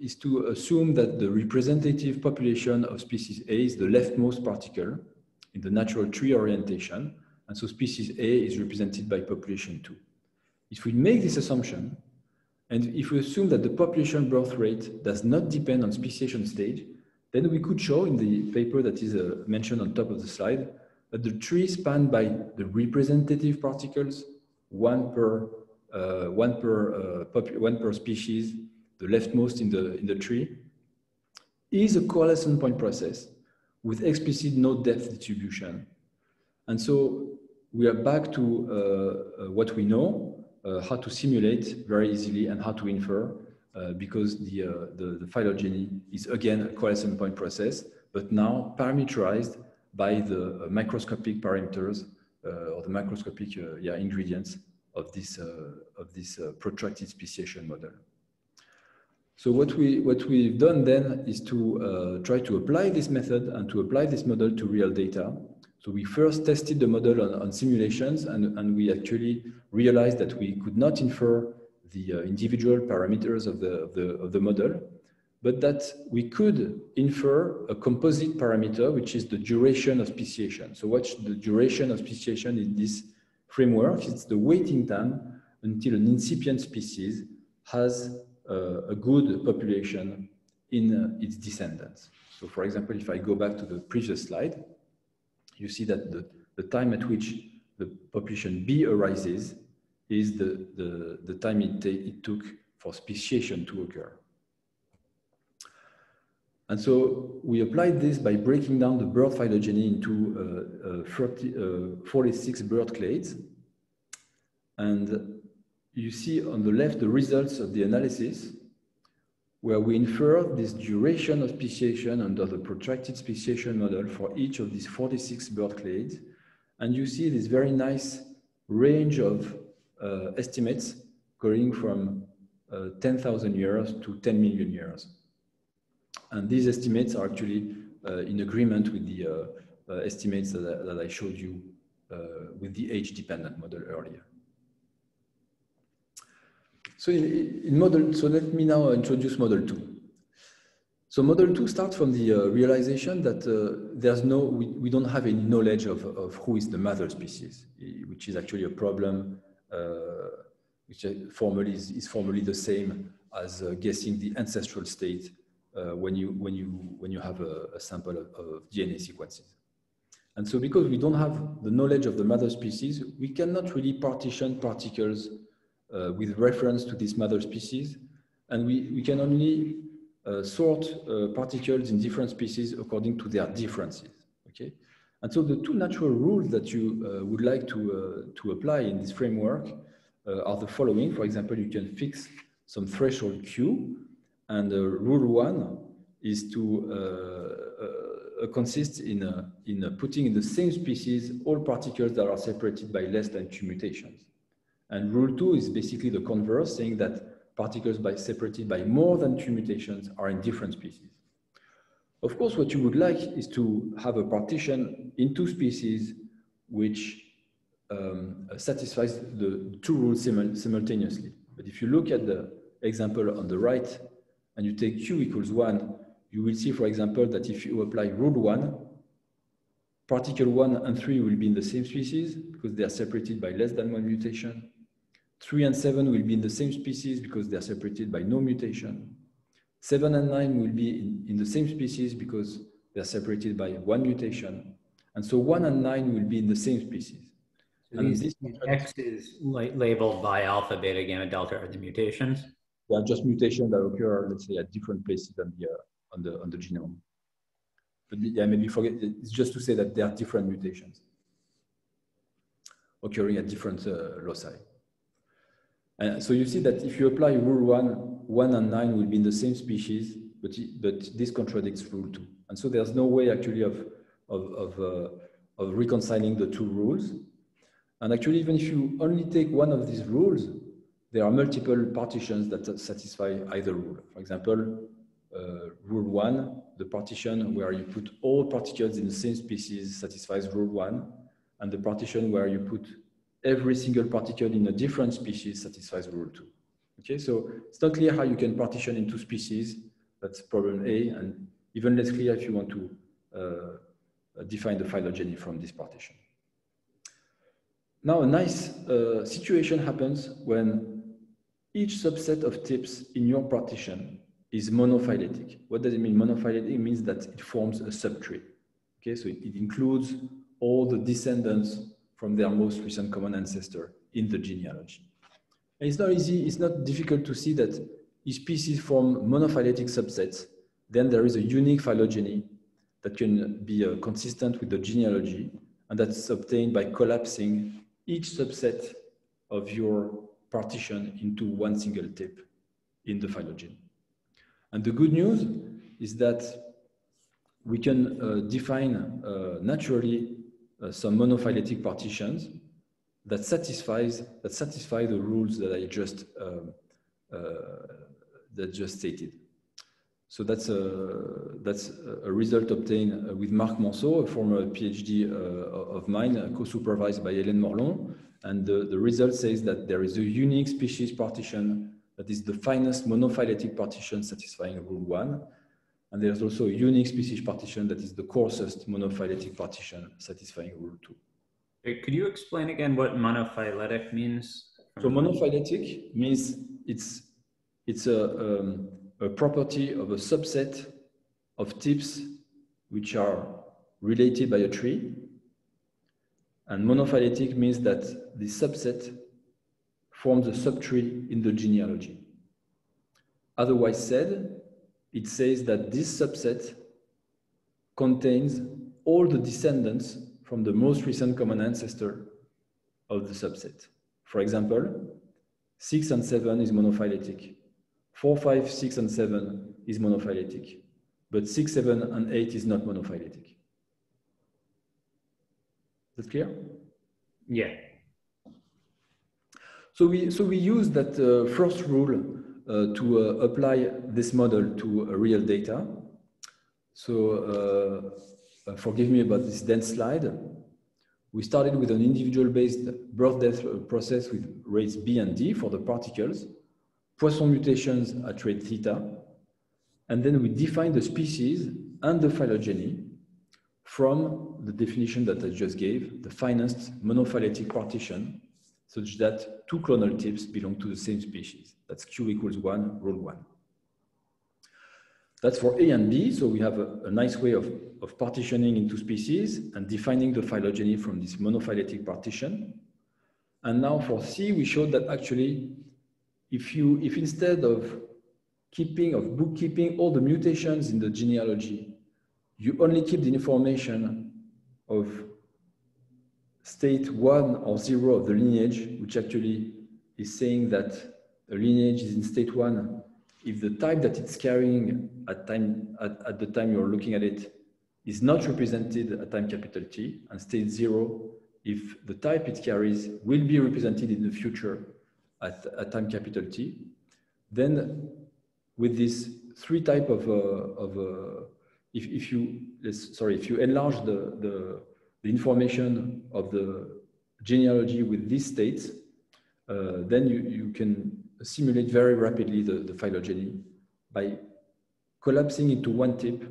is to assume that the representative population of species A is the leftmost particle in the natural tree orientation. And so species A is represented by population 2. If we make this assumption, and if we assume that the population birth rate does not depend on speciation stage, then we could show in the paper that is uh, mentioned on top of the slide that the tree spanned by the representative particles, one per, uh, one, per, uh, one per species, the leftmost in the, in the tree, is a coalescent point process with explicit node depth distribution. And so we are back to uh, uh, what we know, how to simulate very easily and how to infer uh, because the, uh, the, the, phylogeny is again a coalescent point process, but now parameterized by the microscopic parameters or the microscopic yeah, ingredients of this, of this protracted speciation model. So what, we, what we've done then is to uh, try to apply this method and to apply this model to real data. So we first tested the model on, on simulations and, and we actually realized that we could not infer the uh, individual parameters of the, of, the, of the model, but that we could infer a composite parameter, which is the duration of speciation. So what's the duration of speciation in this framework? It's the waiting time until an incipient species has uh, a good population in uh, its descendants. So for example, if I go back to the previous slide, you see that the, the time at which the population B arises is the, the, the time it, it took for speciation to occur. And so we applied this by breaking down the bird phylogeny into uh, uh, 40, uh, 46 bird clades. And you see on the left the results of the analysis where we infer this duration of speciation under the protracted speciation model for each of these 46 bird clades. And you see this very nice range of uh, estimates going from uh, 10,000 years to 10 million years. And these estimates are actually uh, in agreement with the uh, uh, estimates that, that, I showed you with the age-dependent model earlier. So in, in, model, so let me now introduce model two. So model two starts from the uh, realization that uh, there's no, we, we don't have any knowledge of, of who is the mother species, which is actually a problem which formally is, is, formally the same as uh, guessing the ancestral state uh, when you when you when you have a, a sample of, of DNA sequences. And so because we don't have the knowledge of the mother species, we cannot really partition particles uh, with reference to this mother species. And we, we can only uh, sort uh, particles in different species according to their differences, okay? And so the two natural rules that you uh, would like to, uh, to apply in this framework uh, are the following. For example, you can fix some threshold Q, and rule one is to consist in, in putting in the same species all particles that are separated by less than two mutations. And rule two is basically the converse, saying that particles by separated by more than two mutations are in different species. Of course, what you would like is to have a partition in two species which um, satisfies the two rules simul simultaneously. But if you look at the example on the right and you take q equals one, you will see, for example, that if you apply rule one, particle one and three will be in the same species because they are separated by less than one mutation. Three and seven will be in the same species because they are separated by no mutation. Seven and nine will be in, in the same species because they are separated by one mutation. And so one and nine will be in the same species. So and these X is labeled by alpha, beta, gamma, delta are the mutations? They are just mutations that occur, let's say, at different places on the, uh, on the, on the genome. But yeah, maybe forget, it's just to say that there are different mutations occurring at different uh, loci. And so you see that if you apply rule one, one and nine will be in the same species, but, but this contradicts rule two. And so there's no way actually of, of, of, uh, of reconciling the two rules. And actually, even if you only take one of these rules, there are multiple partitions that satisfy either rule. For example, uh, rule one, the partition where you put all particles in the same species satisfies rule one, and the partition where you put every single particle in a different species satisfies rule two. Okay, so it's not clear how you can partition into species. That's problem A, and even less clear if you want to uh, define the phylogeny from this partition. Now, a nice uh, situation happens when each subset of tips in your partition is monophyletic. What does it mean? Monophyletic means that it forms a subtree. Okay, so it, it includes all the descendants from their most recent common ancestor in the genealogy. It's not easy, it's not difficult to see that each species form monophyletic subsets, then there is a unique phylogeny that can be uh, consistent with the genealogy, and that's obtained by collapsing each subset of your partition into one single tip in the phylogeny. And the good news is that we can uh, define uh, naturally uh, some monophyletic partitions that satisfies that satisfy the rules that I just um, uh, that just stated. So that's a, that's a result obtained uh, with Marc Manceau, a former PhD uh, of mine, co-supervised by Hélène Morlon. And the, the result says that there is a unique species partition that is the finest monophyletic partition satisfying rule one. And there's also a unique species partition that is the coarsest monophyletic partition satisfying rule two. Could you explain again what monophyletic means? So monophyletic means it's, it's a, um, a property of a subset of tips which are related by a tree. And monophyletic means that the subset forms a subtree in the genealogy. Otherwise said, it says that this subset contains all the descendants from the most recent common ancestor of the subset. For example, 6 and 7 is monophyletic. 4, 5, 6, and 7 is monophyletic. But 6, 7, and 8 is not monophyletic. Is that clear? Yeah. So we, so we use that uh, first rule uh, to uh, apply this model to real data. So forgive me about this dense slide. We started with an individual-based birth-death process with rates B and D for the particles, Poisson mutations at rate theta, and then we defined the species and the phylogeny from the definition that I just gave, the finest monophyletic partition such that two clonal tips belong to the same species. That's Q equals one, rule one. That's for A and B, so we have a, a, nice way of, of partitioning into species and defining the phylogeny from this monophyletic partition. And now for C, we showed that actually, if you, if instead of keeping, of bookkeeping all the mutations in the genealogy, you only keep the information of state one or zero of the lineage, which actually is saying that a lineage is in state one if the type that it's carrying at, time, at, at the time you're looking at it is not represented at time capital T, and state zero if the type it carries will be represented in the future at, at time capital T, then with this three type of, uh, of uh, if, if you, sorry, if you enlarge the, the, the information of the genealogy with these states, uh, then you, you can simulate very rapidly the, the phylogeny by collapsing into one tip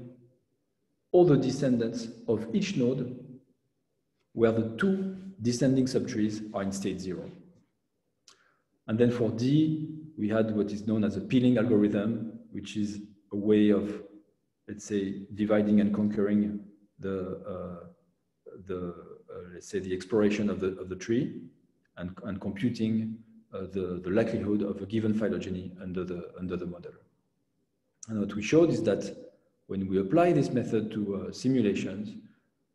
all the descendants of each node where the two descending subtrees are in state zero. And then for D, we had what is known as a peeling algorithm, which is a way of, let's say, dividing and conquering the, uh, the uh, let's say, the exploration of the, of the tree and, and computing the, the likelihood of a given phylogeny under the, under the model. And what we showed is that when we apply this method to uh, simulations,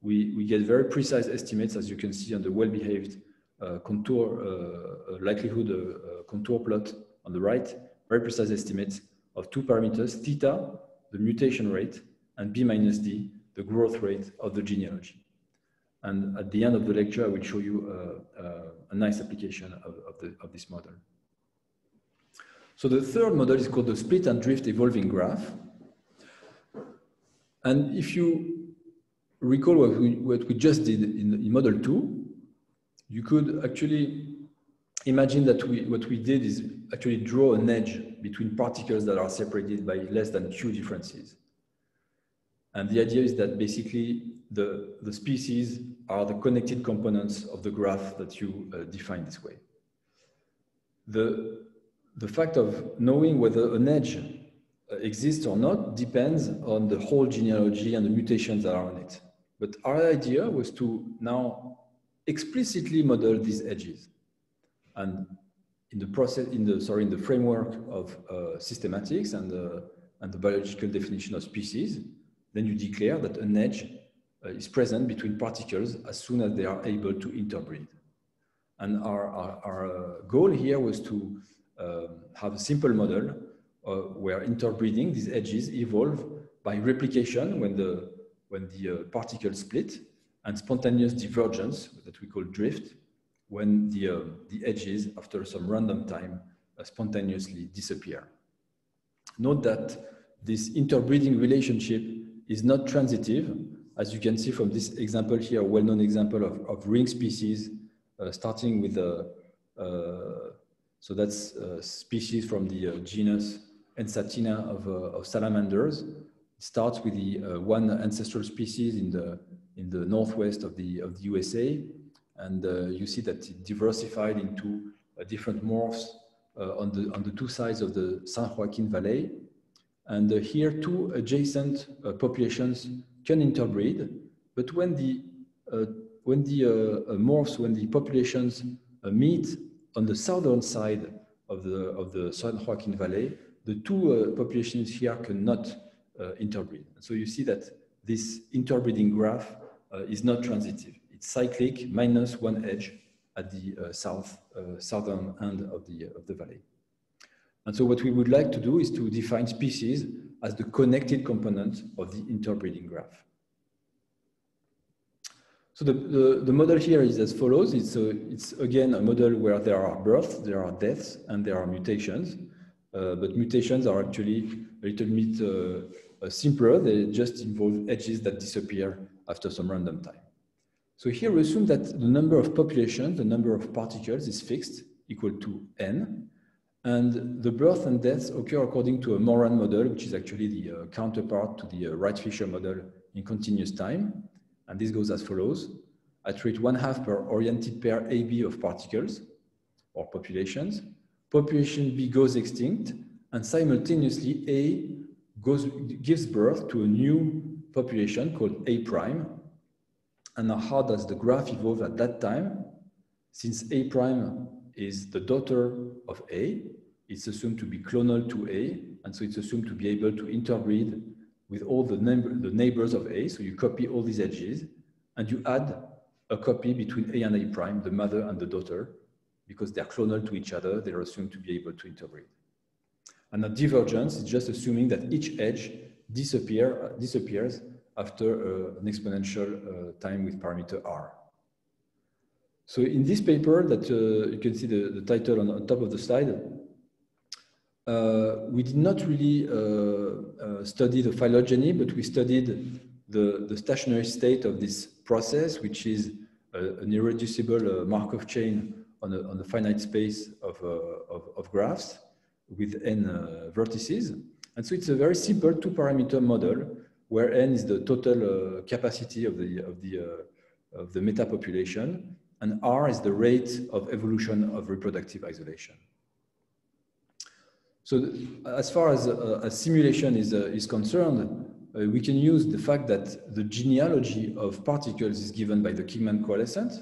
we, we get very precise estimates, as you can see on the well-behaved uh, contour uh, likelihood uh, contour plot on the right, very precise estimates of two parameters, theta, the mutation rate, and b minus d, the growth rate of the genealogy. And at the end of the lecture, I will show you uh, uh, a nice application of, of, the, of this model. So the third model is called the split and drift evolving graph. And if you recall what we, what we just did in, in model two, you could actually imagine that we, what we did is actually draw an edge between particles that are separated by less than two differences. And the idea is that basically the, the species are the connected components of the graph that you uh, define this way. The, the fact of knowing whether an edge uh, exists or not depends on the whole genealogy and the mutations that are on it. But our idea was to now explicitly model these edges. And in the process, in the sorry, in the framework of uh, systematics and and the biological definition of species, then you declare that an edge uh, is present between particles as soon as they are able to interbreed. And our, our, our uh, goal here was to um, have a simple model uh, where interbreeding, these edges evolve by replication when the, when the uh, particles split, and spontaneous divergence that we call drift when the, uh, the edges, after some random time, uh, spontaneously disappear. Note that this interbreeding relationship is not transitive, as you can see from this example here, a well-known example of, of ring species, uh, starting with a, uh, so that's a species from the uh, genus Ensatina of, uh, of salamanders. It starts with the one ancestral species in the, in the northwest of the, of the USA, and you see that it diversified into different morphs on, the, on the two sides of the San Joaquin Valley. And here, two adjacent populations can interbreed, but when the uh, when the uh, uh, morphs, when the populations meet on the southern side of the of the San Joaquin Valley, the two populations here cannot interbreed. So you see that this interbreeding graph is not transitive. It's cyclic minus one edge at the uh, south uh, southern end of the of the valley. And so what we would like to do is to define species as the connected component of the interbreeding graph. So the, the, the, model here is as follows. It's, a, it's again a model where there are births, there are deaths, and there are mutations. Uh, but mutations are actually a little bit uh, simpler. They just involve edges that disappear after some random time. So here we assume that the number of populations, the number of particles is fixed, equal to n, and the birth and deaths occur according to a Moran model, which is actually the uh, counterpart to the uh, Wright-Fisher model in continuous time. And this goes as follows. I treat one half per oriented pair AB of particles or populations. Population B goes extinct and simultaneously A goes, gives birth to a new population called A prime. And now how does the graph evolve at that time? Since A prime is the daughter of A. It's assumed to be clonal to A, and so it's assumed to be able to interbreed with all the, the neighbors of A. So you copy all these edges, and you add a copy between A and A prime, the mother and the daughter, because they're clonal to each other, they're assumed to be able to interbreed. And a divergence is just assuming that each edge disappear, disappears after uh, an exponential uh, time with parameter r. So in this paper that uh, you can see the, the title on, on, top of the slide, uh, we did not really uh, uh, study the phylogeny, but we studied the, the stationary state of this process, which is an irreducible uh, Markov chain on a, on a finite space of, uh, of, of, graphs with n vertices. And so it's a very simple two parameter model where n is the total capacity of the, of the, of the meta population and R is the rate of evolution of reproductive isolation. So as far as uh, a simulation is, uh, is concerned, uh, we can use the fact that the genealogy of particles is given by the Kingman coalescent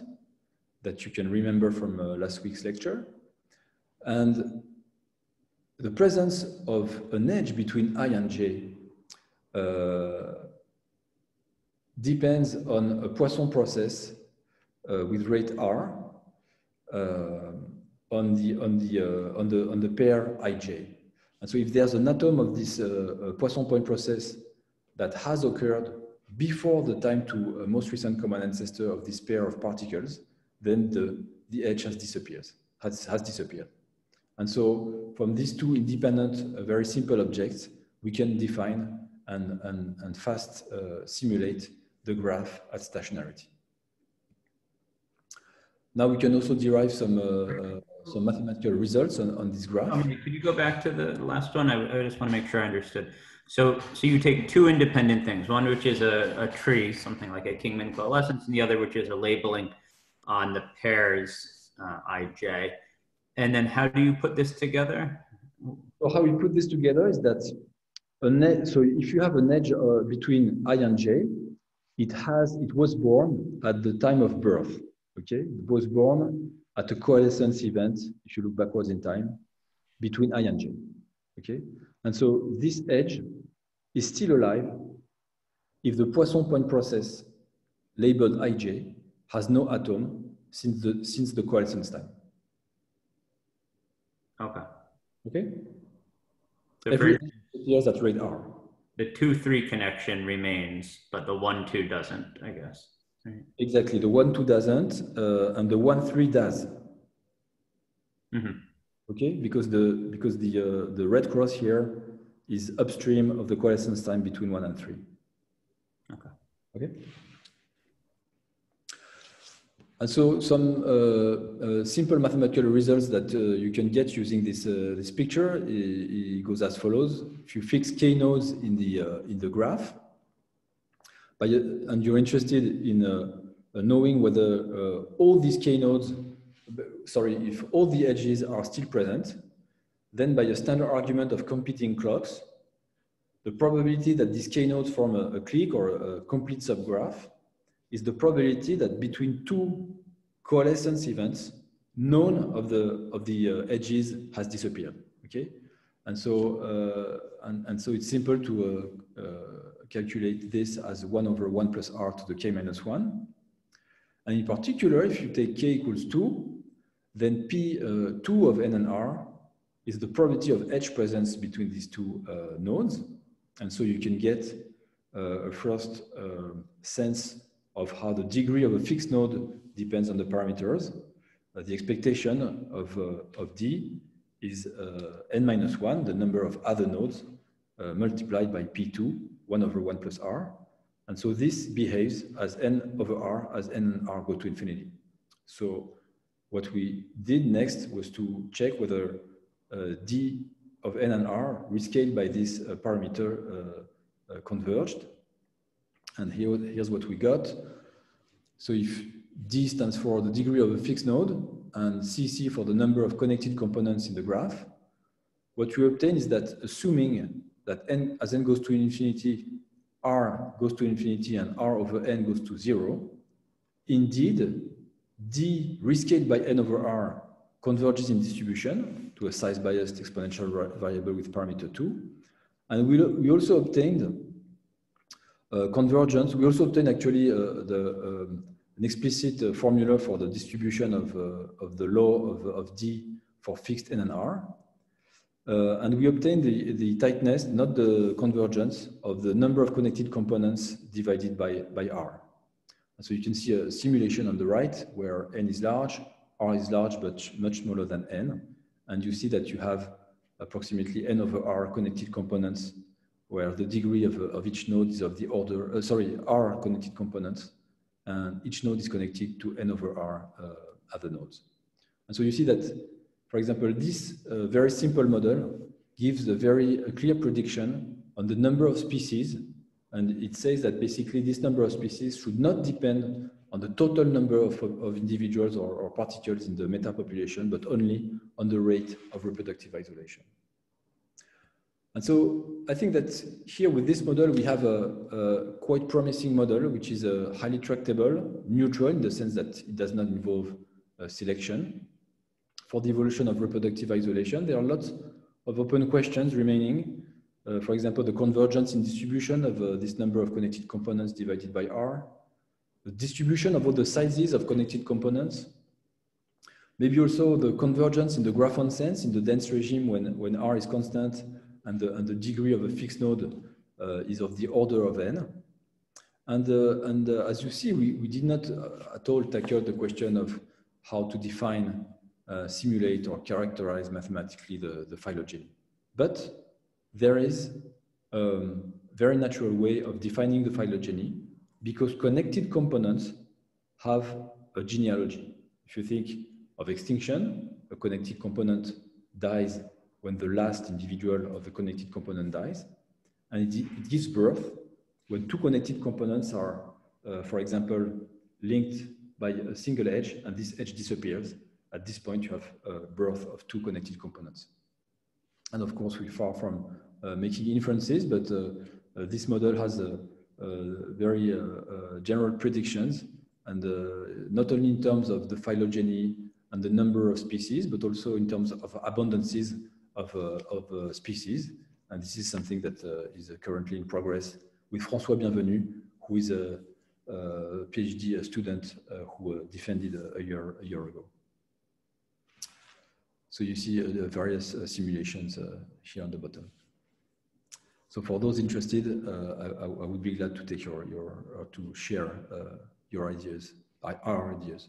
that you can remember from uh, last week's lecture. And the presence of an edge between I and J uh, depends on a Poisson process uh, with rate r uh, on the on the uh, on the on the pair ij. And so, if there's an atom of this Poisson point process that has occurred before the time to most recent common ancestor of this pair of particles, then the, the edge has disappeared, has, has disappeared. And so from these two independent, uh, very simple objects, we can define and, and, and fast uh, simulate the graph at stationarity. Now we can also derive some uh, uh, some mathematical results on, on this graph. could you go back to the last one? I, I, just want to make sure I understood. So, so you take two independent things, one which is a, a tree, something like a Kingman coalescence, and the other which is a labeling on the pairs uh, ij. And then how do you put this together? So how we put this together is that a net, so if you have an edge uh, between i and j, it has it was born at the time of birth okay, was born at a coalescence event, if you look backwards in time, between I and J, okay? And so this edge is still alive if the Poisson point process labeled IJ has no atom since the, since the coalescence time. Okay. Okay? So Every appears at rate R. the two three connection remains, but the one two doesn't. I guess. Right. Exactly. The one two doesn't, uh, and the one three does. Mm-hmm. Okay, because the because the uh, the red cross here is upstream of the coalescence time between one and three. Okay. Okay. And so some uh, uh, simple mathematical results that uh, you can get using this uh, this picture it, it, goes as follows: If you fix k nodes in the uh, in the graph, by, and you're interested in uh, knowing whether all these k nodes, sorry, if all the edges are still present, then by a standard argument of competing clocks, the probability that these k nodes form a, a clique or a complete subgraph is the probability that between two coalescence events, none of the, of the uh, edges has disappeared, okay? And so, uh, and, and so it's simple to uh, uh calculate this as 1 over 1 plus r to the k minus 1. And in particular, if you take k equals 2, then p uh, 2 of n and r is the probability of edge presence between these two uh, nodes. And so you can get a first sense of how the degree of a fixed node depends on the parameters. Uh, the expectation of, uh, of D is uh, n minus 1, the number of other nodes, uh, multiplied by P2, 1 over 1 plus R. And so this behaves as n over R as n and R go to infinity. So what we did next was to check whether uh, D of n and R rescaled by this uh, parameter converged. And here, here's what we got. So if D stands for the degree of a fixed node and CC for the number of connected components in the graph, what we obtain is that assuming that n as n goes to infinity, r goes to infinity and r over n goes to zero, indeed, D rescaled by n over r converges in distribution to a size biased exponential variable with parameter 2. And we, we also obtained uh, convergence. We also obtain actually uh, the, um, an explicit uh, formula for the distribution of, of the law of, of D for fixed N and R. Uh, and we obtain the, the tightness, not the convergence, of the number of connected components divided by, by R. And so you can see a simulation on the right where N is large, R is large, but much smaller than N. And you see that you have approximately N over R connected components where the degree of, of each node is of the order, uh, sorry, R connected components, and each node is connected to N over R uh, other nodes. And so you see that, for example, this uh, very simple model gives a very clear prediction on the number of species. And it says that basically this number of species should not depend on the total number of, of individuals or, or particles in the metapopulation, but only on the rate of reproductive isolation. And so I think that here with this model, we have a, a quite promising model, which is a highly tractable, neutral in the sense that it does not involve uh, selection. For the evolution of reproductive isolation, there are lots of open questions remaining. Uh, for example, the convergence in distribution of uh, this number of connected components divided by R, the distribution of all the sizes of connected components, maybe also the convergence in the graphon sense in the dense regime when, when R is constant and the, and the degree of a fixed node uh, is of the order of n. And, uh, and uh, as you see, we, we did not at all tackle the question of how to define, simulate, or characterize mathematically the, the phylogeny. But there is a um, very natural way of defining the phylogeny because connected components have a genealogy. If you think of extinction, a connected component dies when the last individual of the connected component dies. And it, it gives birth when two connected components are, uh, for example, linked by a single edge and this edge disappears. At this point, you have a birth of two connected components. And of course, we're far from uh, making inferences, but uh, uh this model has a, a very uh, uh, general predictions and not only in terms of the phylogeny and the number of species, but also in terms of abundances of, uh, of uh, species. And this is something that uh, is currently in progress with François Bienvenu, who is a, a PhD student who defended a, year, a year ago. So you see uh, various uh, simulations uh, here on the bottom. so for those interested, I, I, would be glad to take your, your to share your ideas, our ideas.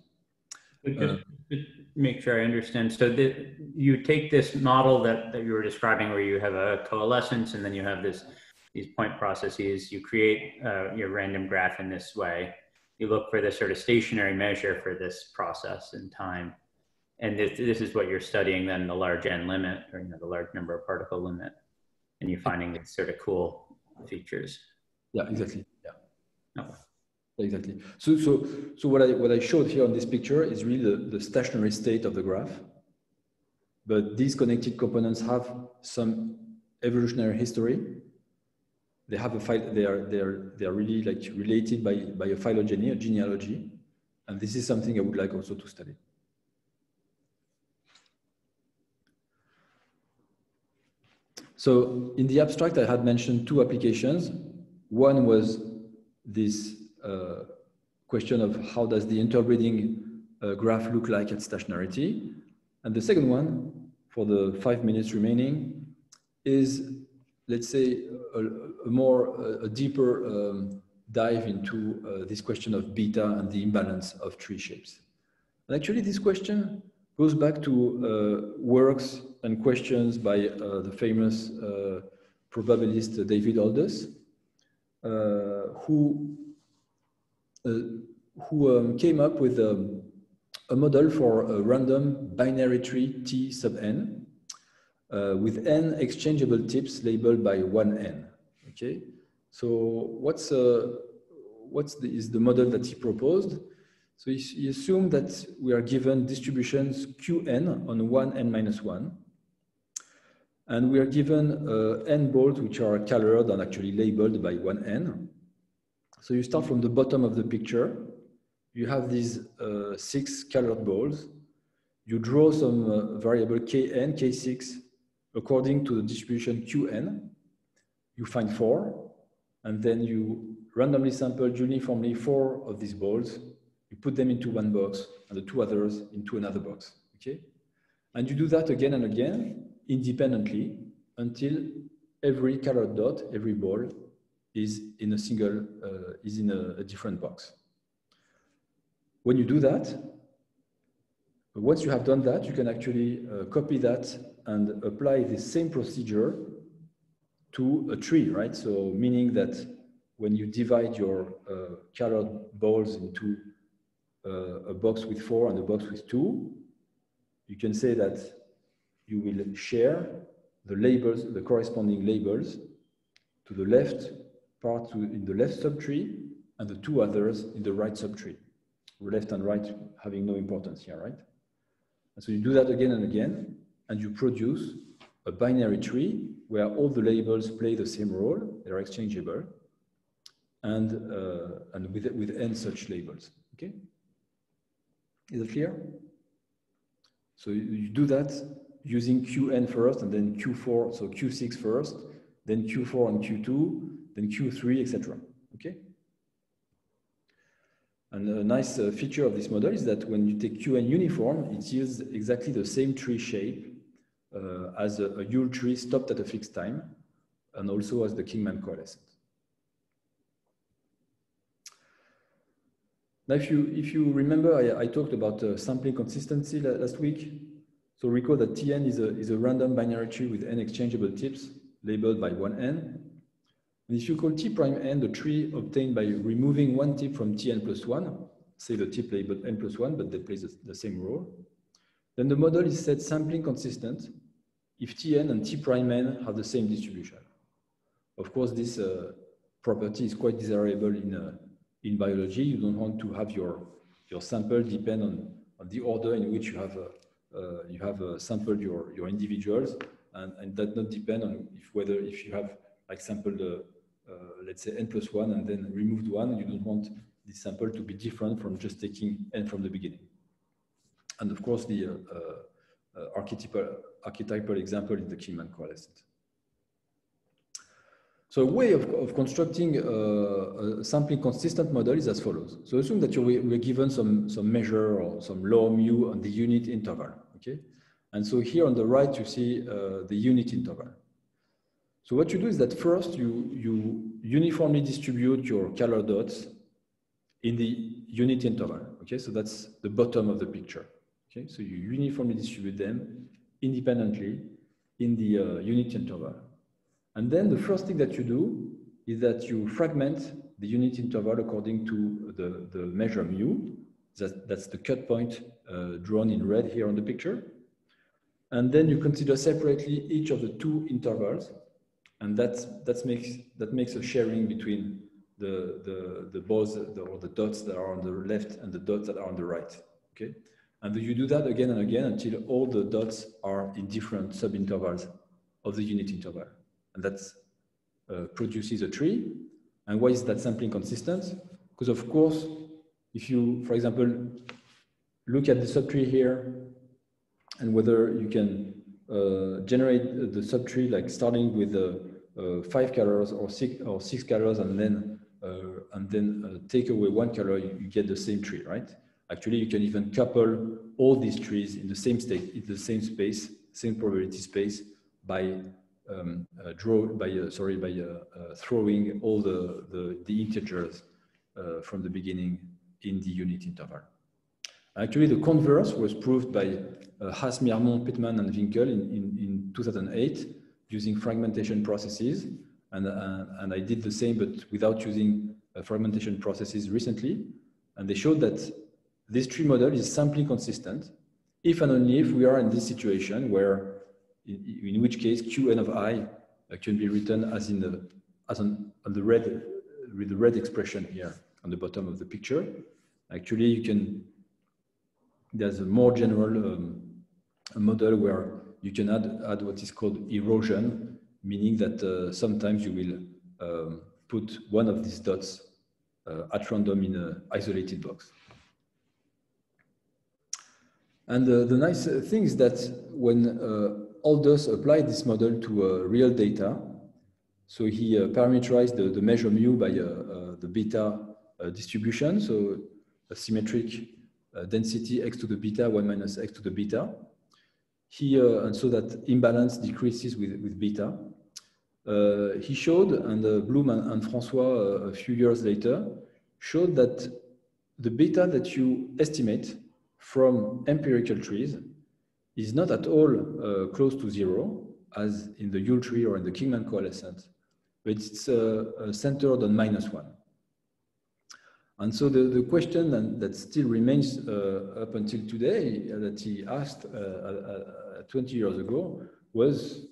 Just uh, make sure I understand. So the, you take this model that, that you were describing where you have a coalescence and then you have this these point processes, you create uh, your random graph in this way. You look for this sort of stationary measure for this process in time. And this, this is what you're studying then the large n limit or you know, the large number of particle limit. And you're finding these sort of cool features. Yeah, exactly. Yeah. Exactly. So, so, so what I what I showed here on this picture is really the, the stationary state of the graph. But these connected components have some evolutionary history. They have a file. They are they are they are really like related by by a phylogeny, a genealogy, and this is something I would like also to study. So in the abstract, I had mentioned two applications. One was this uh, question of how does the interbreeding uh, graph look like at stationarity. And the second one, for the five minutes remaining, is, let's say, a, a more, a, deeper um, dive into uh, this question of beta and the imbalance of tree shapes. And actually, this question goes back to uh, works and questions by uh, the famous uh, probabilist David Aldous, who who um, came up with um, a model for a random binary tree T sub n uh, with n exchangeable tips labeled by one n. Okay, so what's uh, what's the, is the model that he proposed? So you, he assumed that we are given distributions qn on one n minus one, and we are given uh, n balls which are colored and actually labeled by one n. So you start from the bottom of the picture. You have these uh, six colored balls. You draw some uh, variable kn, k6, according to the distribution qn. You find four, and then you randomly sample uniformly four of these balls. You put them into one box, and the two others into another box. Okay, and you do that again and again, independently, until every colored dot, every ball, is in a single, uh, is in a, a, different box. When you do that, once you have done that, you can actually uh, copy that and apply the same procedure to a tree, right? So meaning that when you divide your uh, colored balls into uh, a box with four and a box with two, you can say that you will share the labels, the corresponding labels to the left part in the left subtree and the two others in the right subtree. Left and right having no importance here, right? And so you do that again and again, and you produce a binary tree where all the labels play the same role, they're exchangeable, and, uh, and with, with n such labels, okay? Is it clear? So you, do that using Qn first and then Q4, so Q6 first, then Q4 and Q2, then Q3, etc. Okay. And a nice uh, feature of this model is that when you take Qn uniform, it yields exactly the same tree shape uh, as a, a Yule tree stopped at a fixed time, and also as the Kingman coalescent. Now, if you, if you remember, I, I talked about uh, sampling consistency last week. So recall that Tn is a, is a random binary tree with n exchangeable tips labeled by one n. And if you call t prime n the tree obtained by removing one tip from tn plus 1, say the tip labeled n plus 1, but that plays the same role, then the model is said sampling consistent if tn and t prime n have the same distribution. Of course, this uh, property is quite desirable in, uh, in biology. You don't want to have your, your sample depend on, on the order in which you have, uh, uh you have uh, sampled your, your individuals, and, and that not depend on if whether if you have like sampled uh, let's say n plus one and then removed one, you don't want this sample to be different from just taking n from the beginning. And of course, the uh, uh, archetypal, archetypal example is the Kingman coalescent. So a way of, of constructing a, a, sampling consistent model is as follows. So assume that you're, we're given some, some measure or some law mu on the unit interval, okay? And so here on the right, you see uh, the unit interval. So what you do is that first you, you uniformly distribute your color dots in the unit interval. Okay, so that's the bottom of the picture. Okay, so you uniformly distribute them independently in the uh, unit interval. And then the first thing that you do is that you fragment the unit interval according to the, the measure mu. That, that's the cut point uh, drawn in red here on the picture. And then you consider separately each of the two intervals. And that's, that, makes, that makes a sharing between the, the, the balls the, or the dots that are on the left and the dots that are on the right. Okay. And you do that again and again until all the dots are in different subintervals of the unit interval. And that uh, produces a tree. And why is that sampling consistent? Because of course, if you, for example, look at the subtree here and whether you can uh, generate the subtree like starting with uh, five colors or six or six colors and then uh, and then uh, take away one color, you, you, get the same tree, right? Actually, you can even couple all these trees in the same state, in the same space, same probability space by um, uh, draw by uh, sorry by uh, throwing all the the, the integers from the beginning in the unit interval. Actually, the converse was proved by uh, Haas, Miermont, Pitman, and Winkel in, in, in 2008 using fragmentation processes. And, uh, and I did the same, but without using uh, fragmentation processes recently. And they showed that this tree model is sampling consistent if and only if we are in this situation where, in, which case Qn of i uh, can be written as in the, as on, on the red, with the red expression here on the bottom of the picture. Actually, you can there's a more general um, model where you can add, add what is called erosion, meaning that uh, sometimes you will um, put one of these dots uh, at random in an isolated box. And uh, the nice thing is that when uh, Aldous applied this model to uh, real data, so he uh, parameterized the, the, measure mu by uh, the beta distribution, so a symmetric uh, density x to the beta, 1 minus x to the beta. Here, and so that imbalance decreases with, with beta. Uh, he showed, and uh, Blum and, and Francois a few years later, showed that the beta that you estimate from empirical trees is not at all uh, close to zero, as in the Yule tree or in the Kingman coalescent, but it's uh, centered on minus one. And so the, the question that, still remains uh, up until today uh, that he asked uh, uh, uh 20 years ago was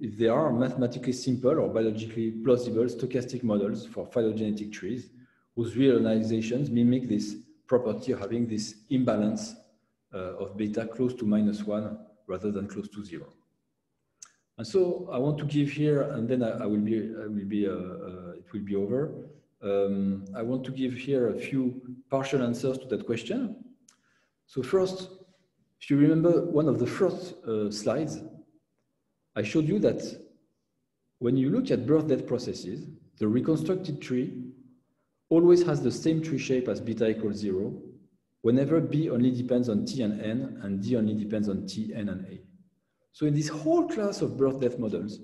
if there are mathematically simple or biologically plausible stochastic models for phylogenetic trees whose realizations mimic this property of having this imbalance uh, of beta close to minus one rather than close to zero. And so I want to give here, and then I, I will be, I will be, it will be over. Um, I want to give here a few partial answers to that question. So first, if you remember one of the first uh, slides, I showed you that when you look at birth-death processes, the reconstructed tree always has the same tree shape as beta equals zero, whenever B only depends on T and N, and D only depends on T, N, and A. So in this whole class of birth-death models,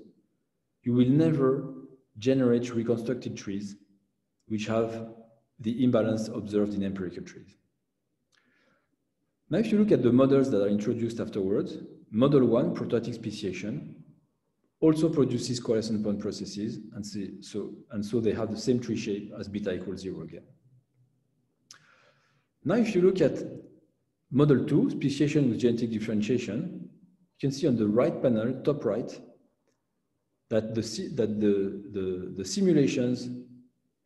you will never generate reconstructed trees which have the imbalance observed in empirical trees. Now, if you look at the models that are introduced afterwards, model one, protracted speciation, also produces coalescent point processes, and, so, and so they have the same tree shape as beta equals zero again. Now, if you look at model two, speciation with genetic differentiation, you can see on the right panel, top right, that the, that the, the, the simulations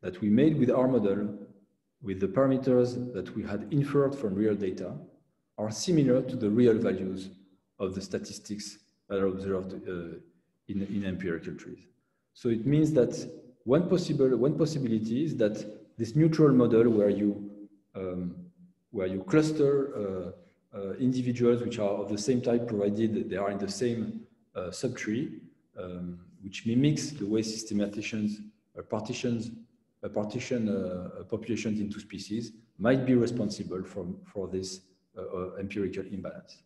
that we made with our model with the parameters that we had inferred from real data are similar to the real values of the statistics that are observed uh, in, in empirical trees. So it means that one possible one possibility is that this neutral model where you um, where you cluster uh, uh, individuals which are of the same type provided they are in the same uh, subtree, um, which mimics the way systematicians partitions partition populations into species might be responsible for, for this empirical imbalance.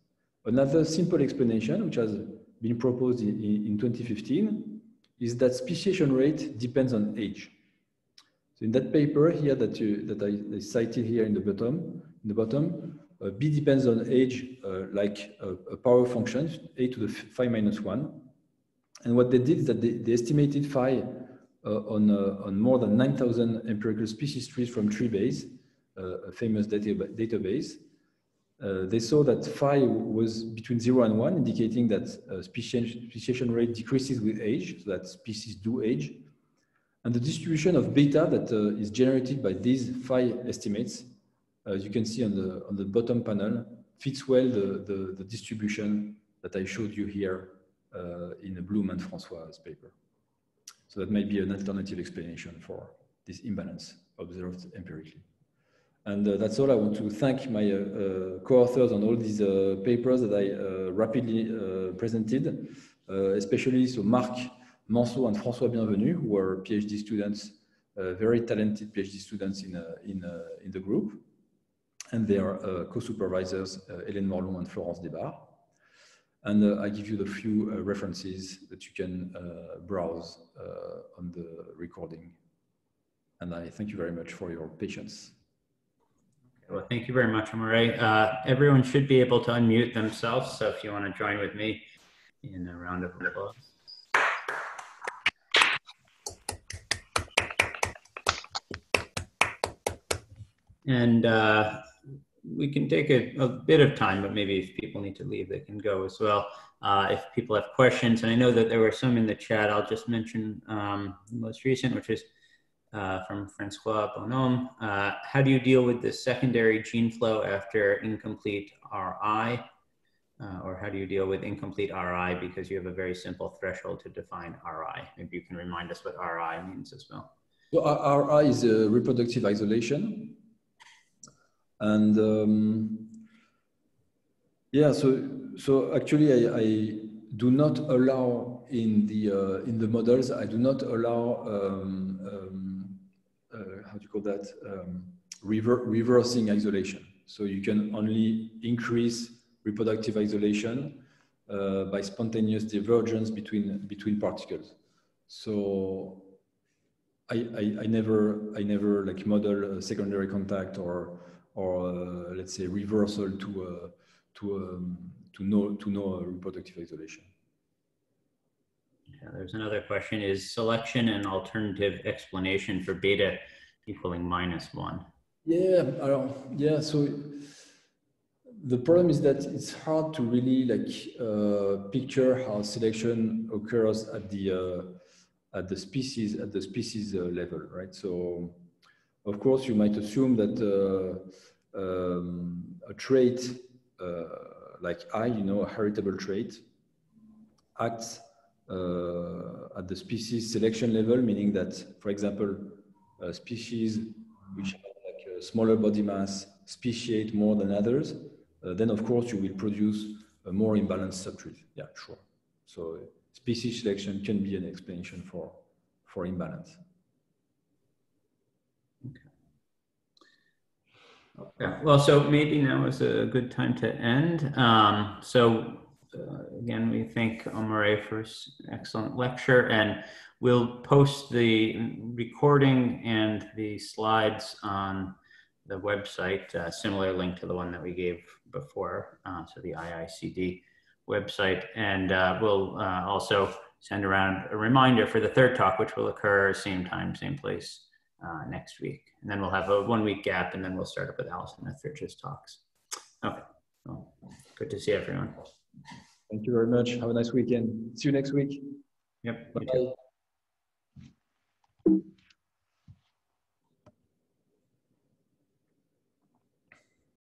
Another simple explanation, which has been proposed in, in 2015, is that speciation rate depends on age. So in that paper here that you that I, I cited here in the bottom, in the bottom, uh, b depends on age, uh, like a, a, power function, a to the phi minus one. And what they did is that they, they estimated phi uh, on uh, on more than 9,000 empirical species trees from Treebase, uh, a famous data database. Uh, they saw that phi was between zero and one, indicating that speciation rate decreases with age, so that species do age. And the distribution of beta that uh, is generated by these phi estimates, uh, as you can see on the, on the bottom panel, fits well the, the, the distribution that I showed you here uh, in Blum and Francois' paper. So that might be an alternative explanation for this imbalance observed empirically. And uh, that's all I want to thank my uh, uh, co-authors on all these papers that I rapidly presented, especially so Marc Manceau and François Bienvenu, who are PhD students, uh, very talented PhD students in, uh, in, uh, in the group. And their co-supervisors, Hélène Morlon and Florence Débarre. And I give you the few references that you can browse on the recording. And I thank you very much for your patience. Well, thank you very much, Amaury. Uh, everyone should be able to unmute themselves. So if you want to join with me in a round of applause. And uh, we can take a, a, bit of time, but maybe if people need to leave, they can go as well. Uh, if people have questions, and I know that there were some in the chat, I'll just mention um, the most recent, which is uh, from Francois Bonhomme. Uh, how do you deal with the secondary gene flow after incomplete RI? Uh, or how do you deal with incomplete RI because you have a very simple threshold to define RI? Maybe you can remind us what RI means as well. So RI is a reproductive isolation. And um, yeah, so so actually, I, I, do not allow in the uh, in the models. I do not allow um, um, uh, how do you call that um, rever reversing isolation. So you can only increase reproductive isolation uh, by spontaneous divergence between between particles. So I, I, I never I never like model secondary contact or or uh, let's say reversal to uh, to um, to know to know reproductive isolation. Yeah, there's another question: Is selection an alternative explanation for beta equaling minus one? Yeah, yeah. So the problem is that it's hard to really like uh, picture how selection occurs at the uh, at the species at the species uh, level, right? So of course, you might assume that uh, um, a trait uh, like I, you know, a heritable trait, acts uh, at the species selection level, meaning that, for example, a species which have like a smaller body mass speciate more than others, uh, then of course you will produce a more imbalanced substrate. Yeah, sure. So species selection can be an explanation for, for imbalance. Okay. Well, so maybe now is a good time to end. Um, so uh, again, we thank Amaury for his excellent lecture and we'll post the recording and the slides on the website, uh, similar link to the one that we gave before, uh, so the IICD website. And uh, we'll uh, also send around a reminder for the third talk, which will occur same time, same place uh, next week. And then we'll have a one week gap and then we'll start up with Alison Etheridge's talks. Okay, well, good to see everyone. Thank you very much. Have a nice weekend. See you next week. Yep.